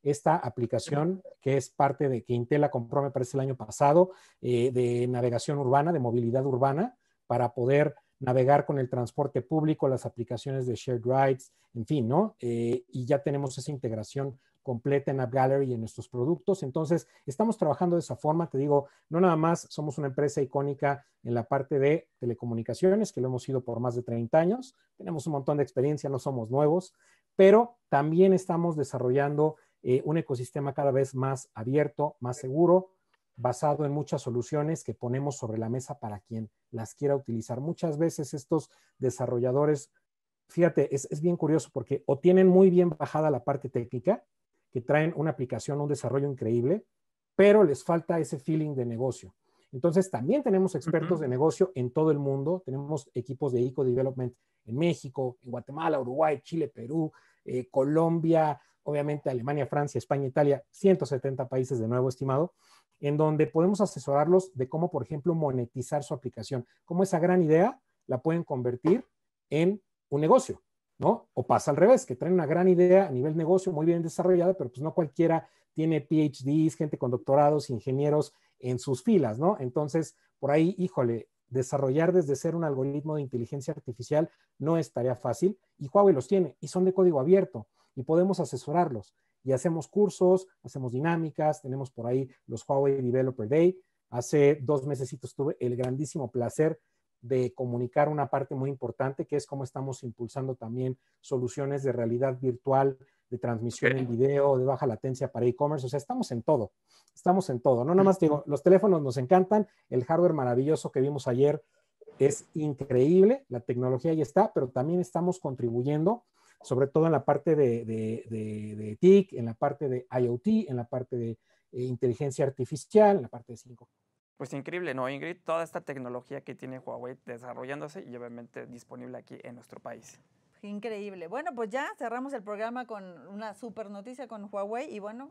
esta aplicación que es parte de que Intel la compró, me parece, el año pasado, eh, de navegación urbana, de movilidad urbana, para poder navegar con el transporte público, las aplicaciones de shared rides, en fin, ¿no? Eh, y ya tenemos esa integración completa en App Gallery y en nuestros productos. Entonces, estamos trabajando de esa forma. Te digo, no nada más somos una empresa icónica en la parte de telecomunicaciones, que lo hemos sido por más de 30 años. Tenemos un montón de experiencia, no somos nuevos, pero también estamos desarrollando eh, un ecosistema cada vez más abierto, más seguro, basado en muchas soluciones que ponemos sobre la mesa para quien las quiera utilizar. Muchas veces estos desarrolladores, fíjate, es, bien curioso porque o tienen muy bien bajada la parte técnica, que traen una aplicación, un desarrollo increíble, pero les falta ese feeling de negocio. Entonces, también tenemos expertos de negocio en todo el mundo. Tenemos equipos de eco-development en México, en Guatemala, Uruguay, Chile, Perú, eh, Colombia, obviamente Alemania, Francia, España, Italia, 170 países de nuevo estimado, en donde podemos asesorarlos de cómo, por ejemplo, monetizar su aplicación, cómo esa gran idea la pueden convertir en un negocio, ¿no? O pasa al revés, que traen una gran idea a nivel negocio muy bien desarrollada, pero pues no cualquiera tiene PhDs, gente con doctorados, ingenieros en sus filas, ¿no? Entonces, por ahí, híjole, desarrollar desde ser un algoritmo de inteligencia artificial no es tarea fácil y Huawei los tiene y son de código abierto y podemos asesorarlos. Y hacemos cursos, hacemos dinámicas, tenemos por ahí los Huawei Developer Day. Hace dos meses tuve el grandísimo placer de comunicar una parte muy importante que es cómo estamos impulsando también soluciones de realidad virtual de transmisión en video, de baja latencia para e-commerce, o sea, estamos en todo, estamos en todo, no nada más digo, los teléfonos nos encantan, el hardware maravilloso que vimos ayer es increíble, la tecnología ya está, pero también estamos contribuyendo, sobre todo en la parte de, de, TIC, en la parte de IoT, en la parte de eh, inteligencia artificial, en la parte de 5 Pues increíble, ¿no, Ingrid? Toda esta tecnología que tiene Huawei desarrollándose y obviamente disponible aquí en nuestro país. Increíble. Bueno, pues ya cerramos el programa con una super noticia con Huawei y bueno.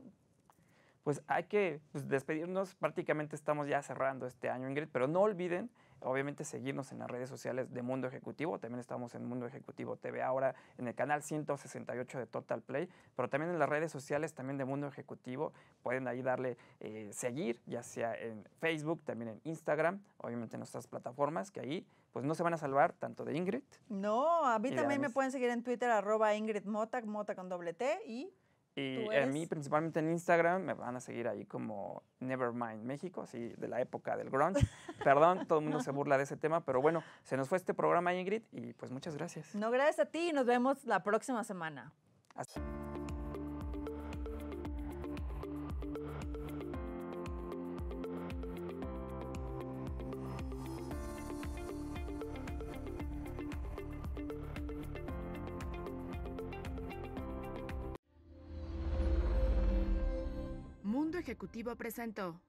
Pues hay que pues, despedirnos. Prácticamente estamos ya cerrando este año, Ingrid, pero no olviden obviamente seguirnos en las redes sociales de Mundo Ejecutivo. También estamos en Mundo Ejecutivo TV ahora en el canal 168 de Total Play, pero también en las redes sociales también de Mundo Ejecutivo. Pueden ahí darle eh, seguir, ya sea en Facebook, también en Instagram, obviamente en nuestras plataformas, que ahí pues no se van a salvar tanto de Ingrid. No, a mí también me pueden seguir en Twitter, arroba Ingrid Mota, Mota con doble T y... Y a mí principalmente en Instagram me van a seguir ahí como Nevermind México, así de la época del grunge. Perdón, todo el mundo se (laughs) burla de ese tema, pero bueno, se nos fue este programa Ingrid y pues muchas gracias. No, gracias a ti y nos vemos la próxima semana. Hasta. Ejecutivo presentó.